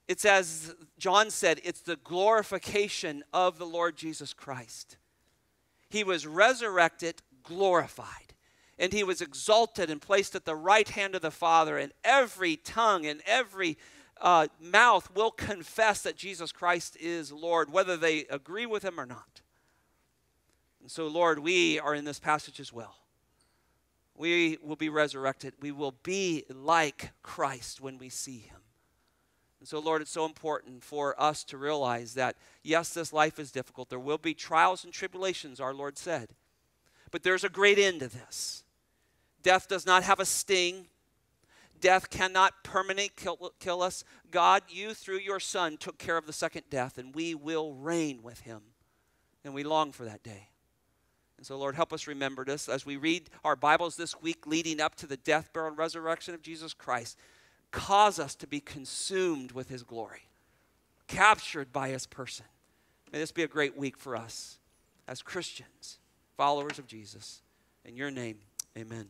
It's as John said, it's the glorification of the Lord Jesus Christ. He was resurrected, glorified, and he was exalted and placed at the right hand of the Father, and every tongue and every uh, mouth will confess that Jesus Christ is Lord, whether they agree with him or not. And so, Lord, we are in this passage as well we will be resurrected. We will be like Christ when we see him. And so, Lord, it's so important for us to realize that, yes, this life is difficult. There will be trials and tribulations, our Lord said. But there's a great end to this. Death does not have a sting. Death cannot permanently kill, kill us. God, you through your Son took care of the second death, and we will reign with him. And we long for that day. And so, Lord, help us remember this as we read our Bibles this week leading up to the death, burial, and resurrection of Jesus Christ. Cause us to be consumed with his glory, captured by his person. May this be a great week for us as Christians, followers of Jesus. In your name, amen.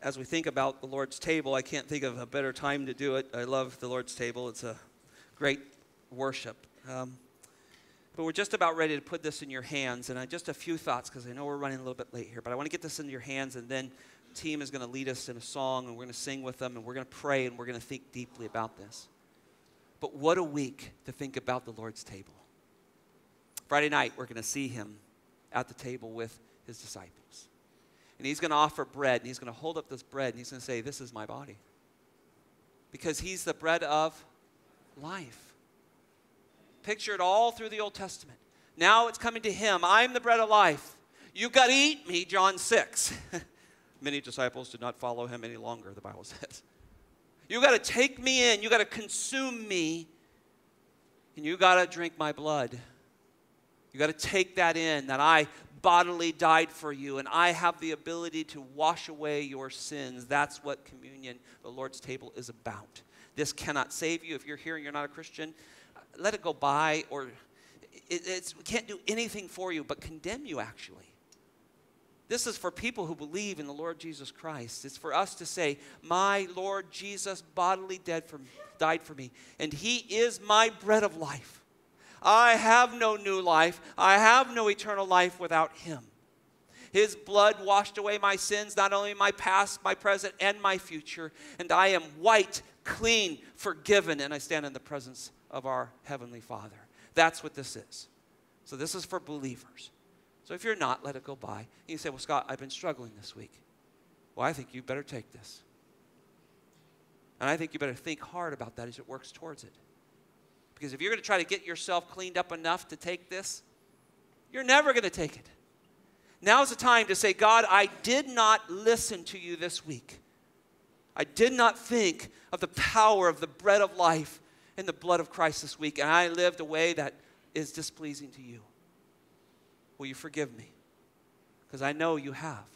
As we think about the Lord's table, I can't think of a better time to do it. I love the Lord's table, it's a great worship. Um, but we're just about ready to put this in your hands, and I, just a few thoughts because I know we're running a little bit late here. But I want to get this into your hands, and then the team is going to lead us in a song, and we're going to sing with them, and we're going to pray, and we're going to think deeply about this. But what a week to think about the Lord's table. Friday night, we're going to see him at the table with his disciples. And he's going to offer bread, and he's going to hold up this bread, and he's going to say, This is my body. Because he's the bread of life. Pictured all through the Old Testament. Now it's coming to him. I'm the bread of life. You've got to eat me, John 6. Many disciples did not follow him any longer, the Bible says. You've got to take me in. you've got to consume me. And you've got to drink my blood. You've got to take that in that I bodily died for you and I have the ability to wash away your sins. That's what communion, the Lord's table, is about. This cannot save you. If you're here and you're not a Christian, uh, let it go by or it can't do anything for you but condemn you actually. This is for people who believe in the Lord Jesus Christ. It's for us to say, My Lord Jesus bodily dead for, died for me, and He is my bread of life. I have no new life. I have no eternal life without Him. His blood washed away my sins, not only my past, my present, and my future. And I am white, clean, forgiven, and I stand in the presence of our Heavenly Father. That's what this is. So, this is for believers. So if you're not, let it go by. And you say, Well, Scott, I've been struggling this week. Well, I think you better take this. And I think you better think hard about that as it works towards it. Because if you're going to try to get yourself cleaned up enough to take this, you're never going to take it. Now's the time to say, God, I did not listen to you this week. I did not think of the power of the bread of life and the blood of Christ this week, and I lived a way that is displeasing to you. Will you forgive me? Because I know you have.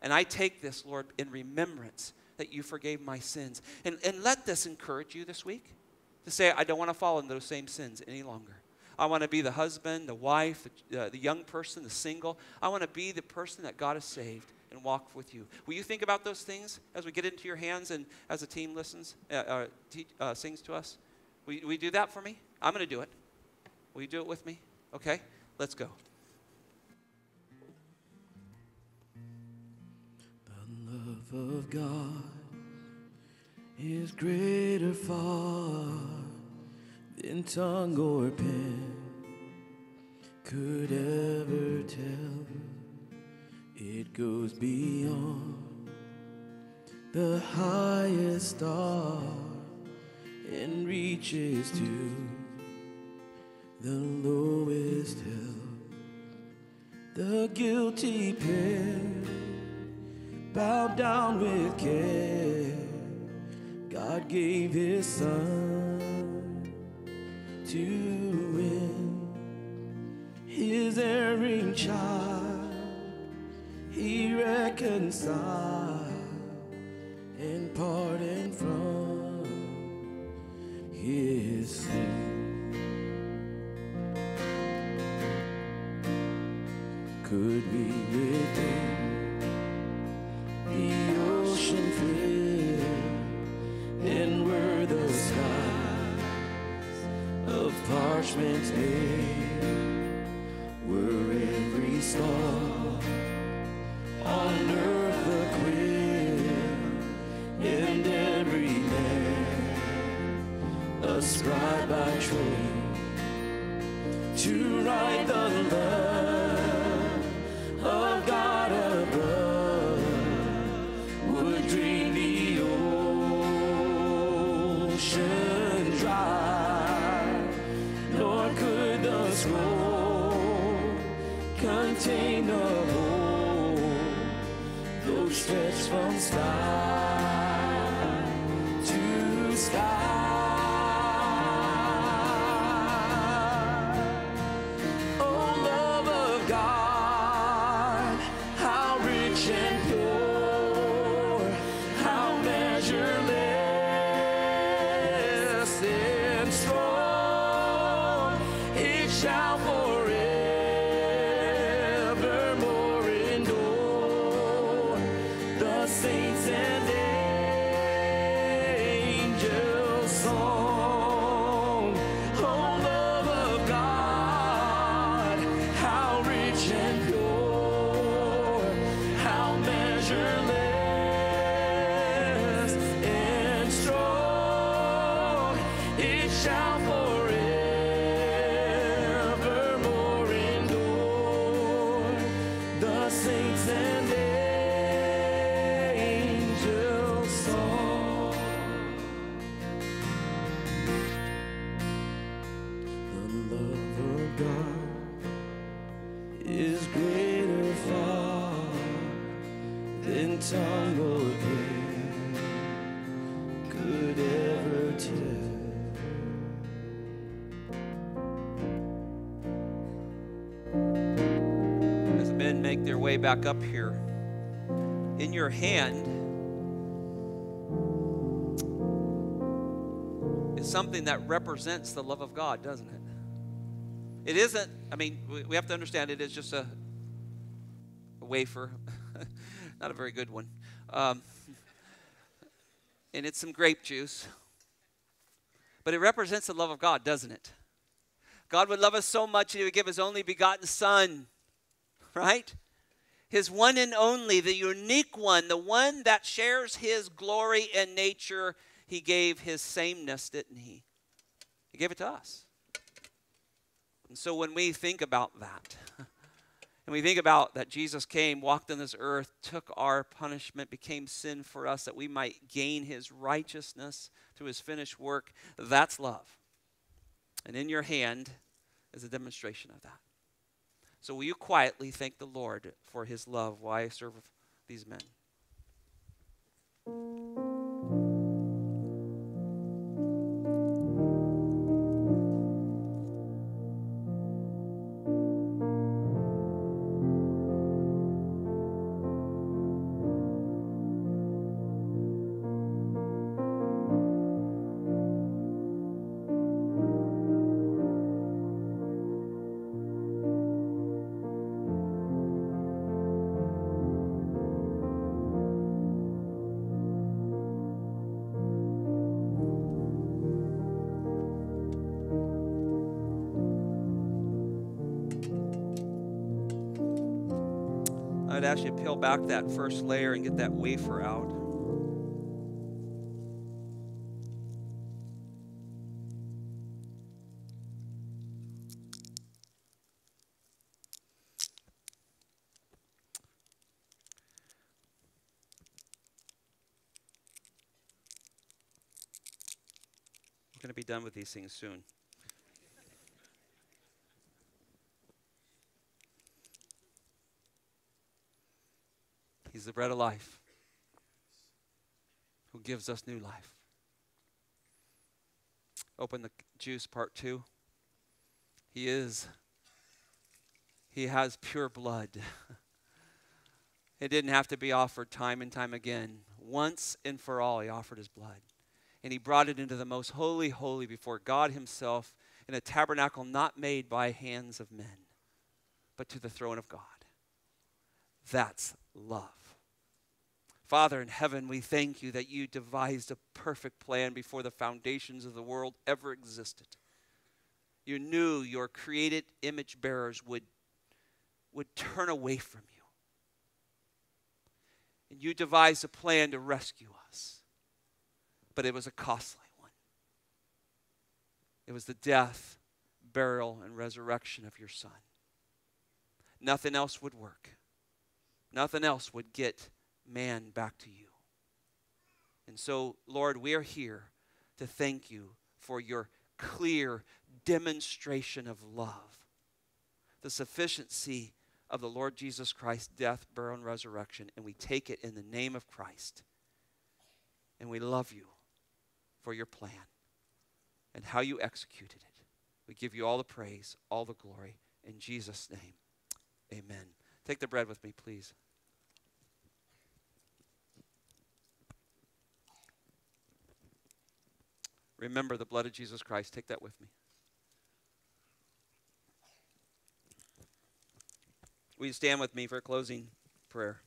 And I take this, Lord, in remembrance that you forgave my sins. And, and let this encourage you this week to say, I don't want to fall into those same sins any longer. I want to be the husband, the wife, the, uh, the young person, the single. I want to be the person that God has saved and walk with you. Will you think about those things as we get into your hands and as the team listens, uh, uh, uh, sings to us? Will you, will you do that for me? I'm going to do it. Will you do it with me? Okay, let's go. The love of God is greater far than tongue or pen could ever tell. It goes beyond the highest star and reaches to the lowest hell. The guilty pair bowed down with care. God gave his son to win his erring child. He reconciled and pardoned from his sin. Could we redeem? Of parchment made, were every star on earth a quill, and every man a by trade to write the love shall way back up here, in your hand is something that represents the love of God, doesn't it? It isn't, I mean, we have to understand it is just a, a wafer, not a very good one. Um, and it's some grape juice. But it represents the love of God, doesn't it? God would love us so much that he would give his only begotten Son, right? His one and only, the unique one, the one that shares his glory and nature. He gave his sameness, didn't he? He gave it to us. And so when we think about that, and we think about that Jesus came, walked on this earth, took our punishment, became sin for us, that we might gain his righteousness through his finished work, that's love. And in your hand is a demonstration of that. So will you quietly thank the Lord for his love while I serve these men? Back that first layer and get that wafer out. We're going to be done with these things soon. The bread of life who gives us new life. Open the juice, part two. He is, he has pure blood. It didn't have to be offered time and time again. Once and for all, he offered his blood. And he brought it into the most holy, holy before God himself in a tabernacle not made by hands of men, but to the throne of God. That's love. Father in heaven, we thank you that you devised a perfect plan before the foundations of the world ever existed. You knew your created image bearers would, would turn away from you. And you devised a plan to rescue us. But it was a costly one. It was the death, burial, and resurrection of your Son. Nothing else would work. Nothing else would get man back to you. And so, Lord, we are here to thank you for your clear demonstration of love, the sufficiency of the Lord Jesus Christ's death, burial, and resurrection. And we take it in the name of Christ. And we love you for your plan and how you executed it. We give you all the praise, all the glory. In Jesus' name, amen. Take the bread with me, please. Remember the blood of Jesus Christ. Take that with me. Will you stand with me for a closing prayer?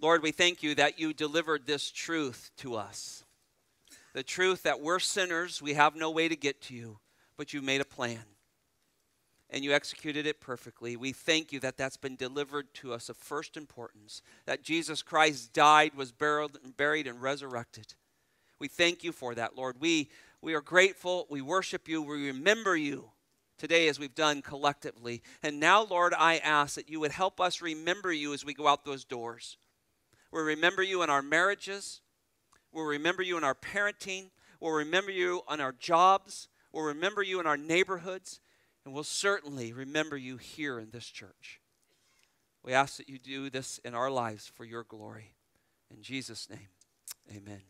Lord, we thank you that you delivered this truth to us. The truth that we're sinners, we have no way to get to you, but you made a plan. And you executed it perfectly. We thank you that that's been delivered to us of first importance, that Jesus Christ died, was buried, buried and resurrected. We thank you for that, Lord. We, we are grateful. We worship you. We remember you today as we've done collectively. And now, Lord, I ask that you would help us remember you as we go out those doors. We'll remember you in our marriages. We'll remember you in our parenting. We'll remember you on our jobs. We'll remember you in our neighborhoods. And we'll certainly remember you here in this church. We ask that you do this in our lives for your glory. In Jesus' name, amen.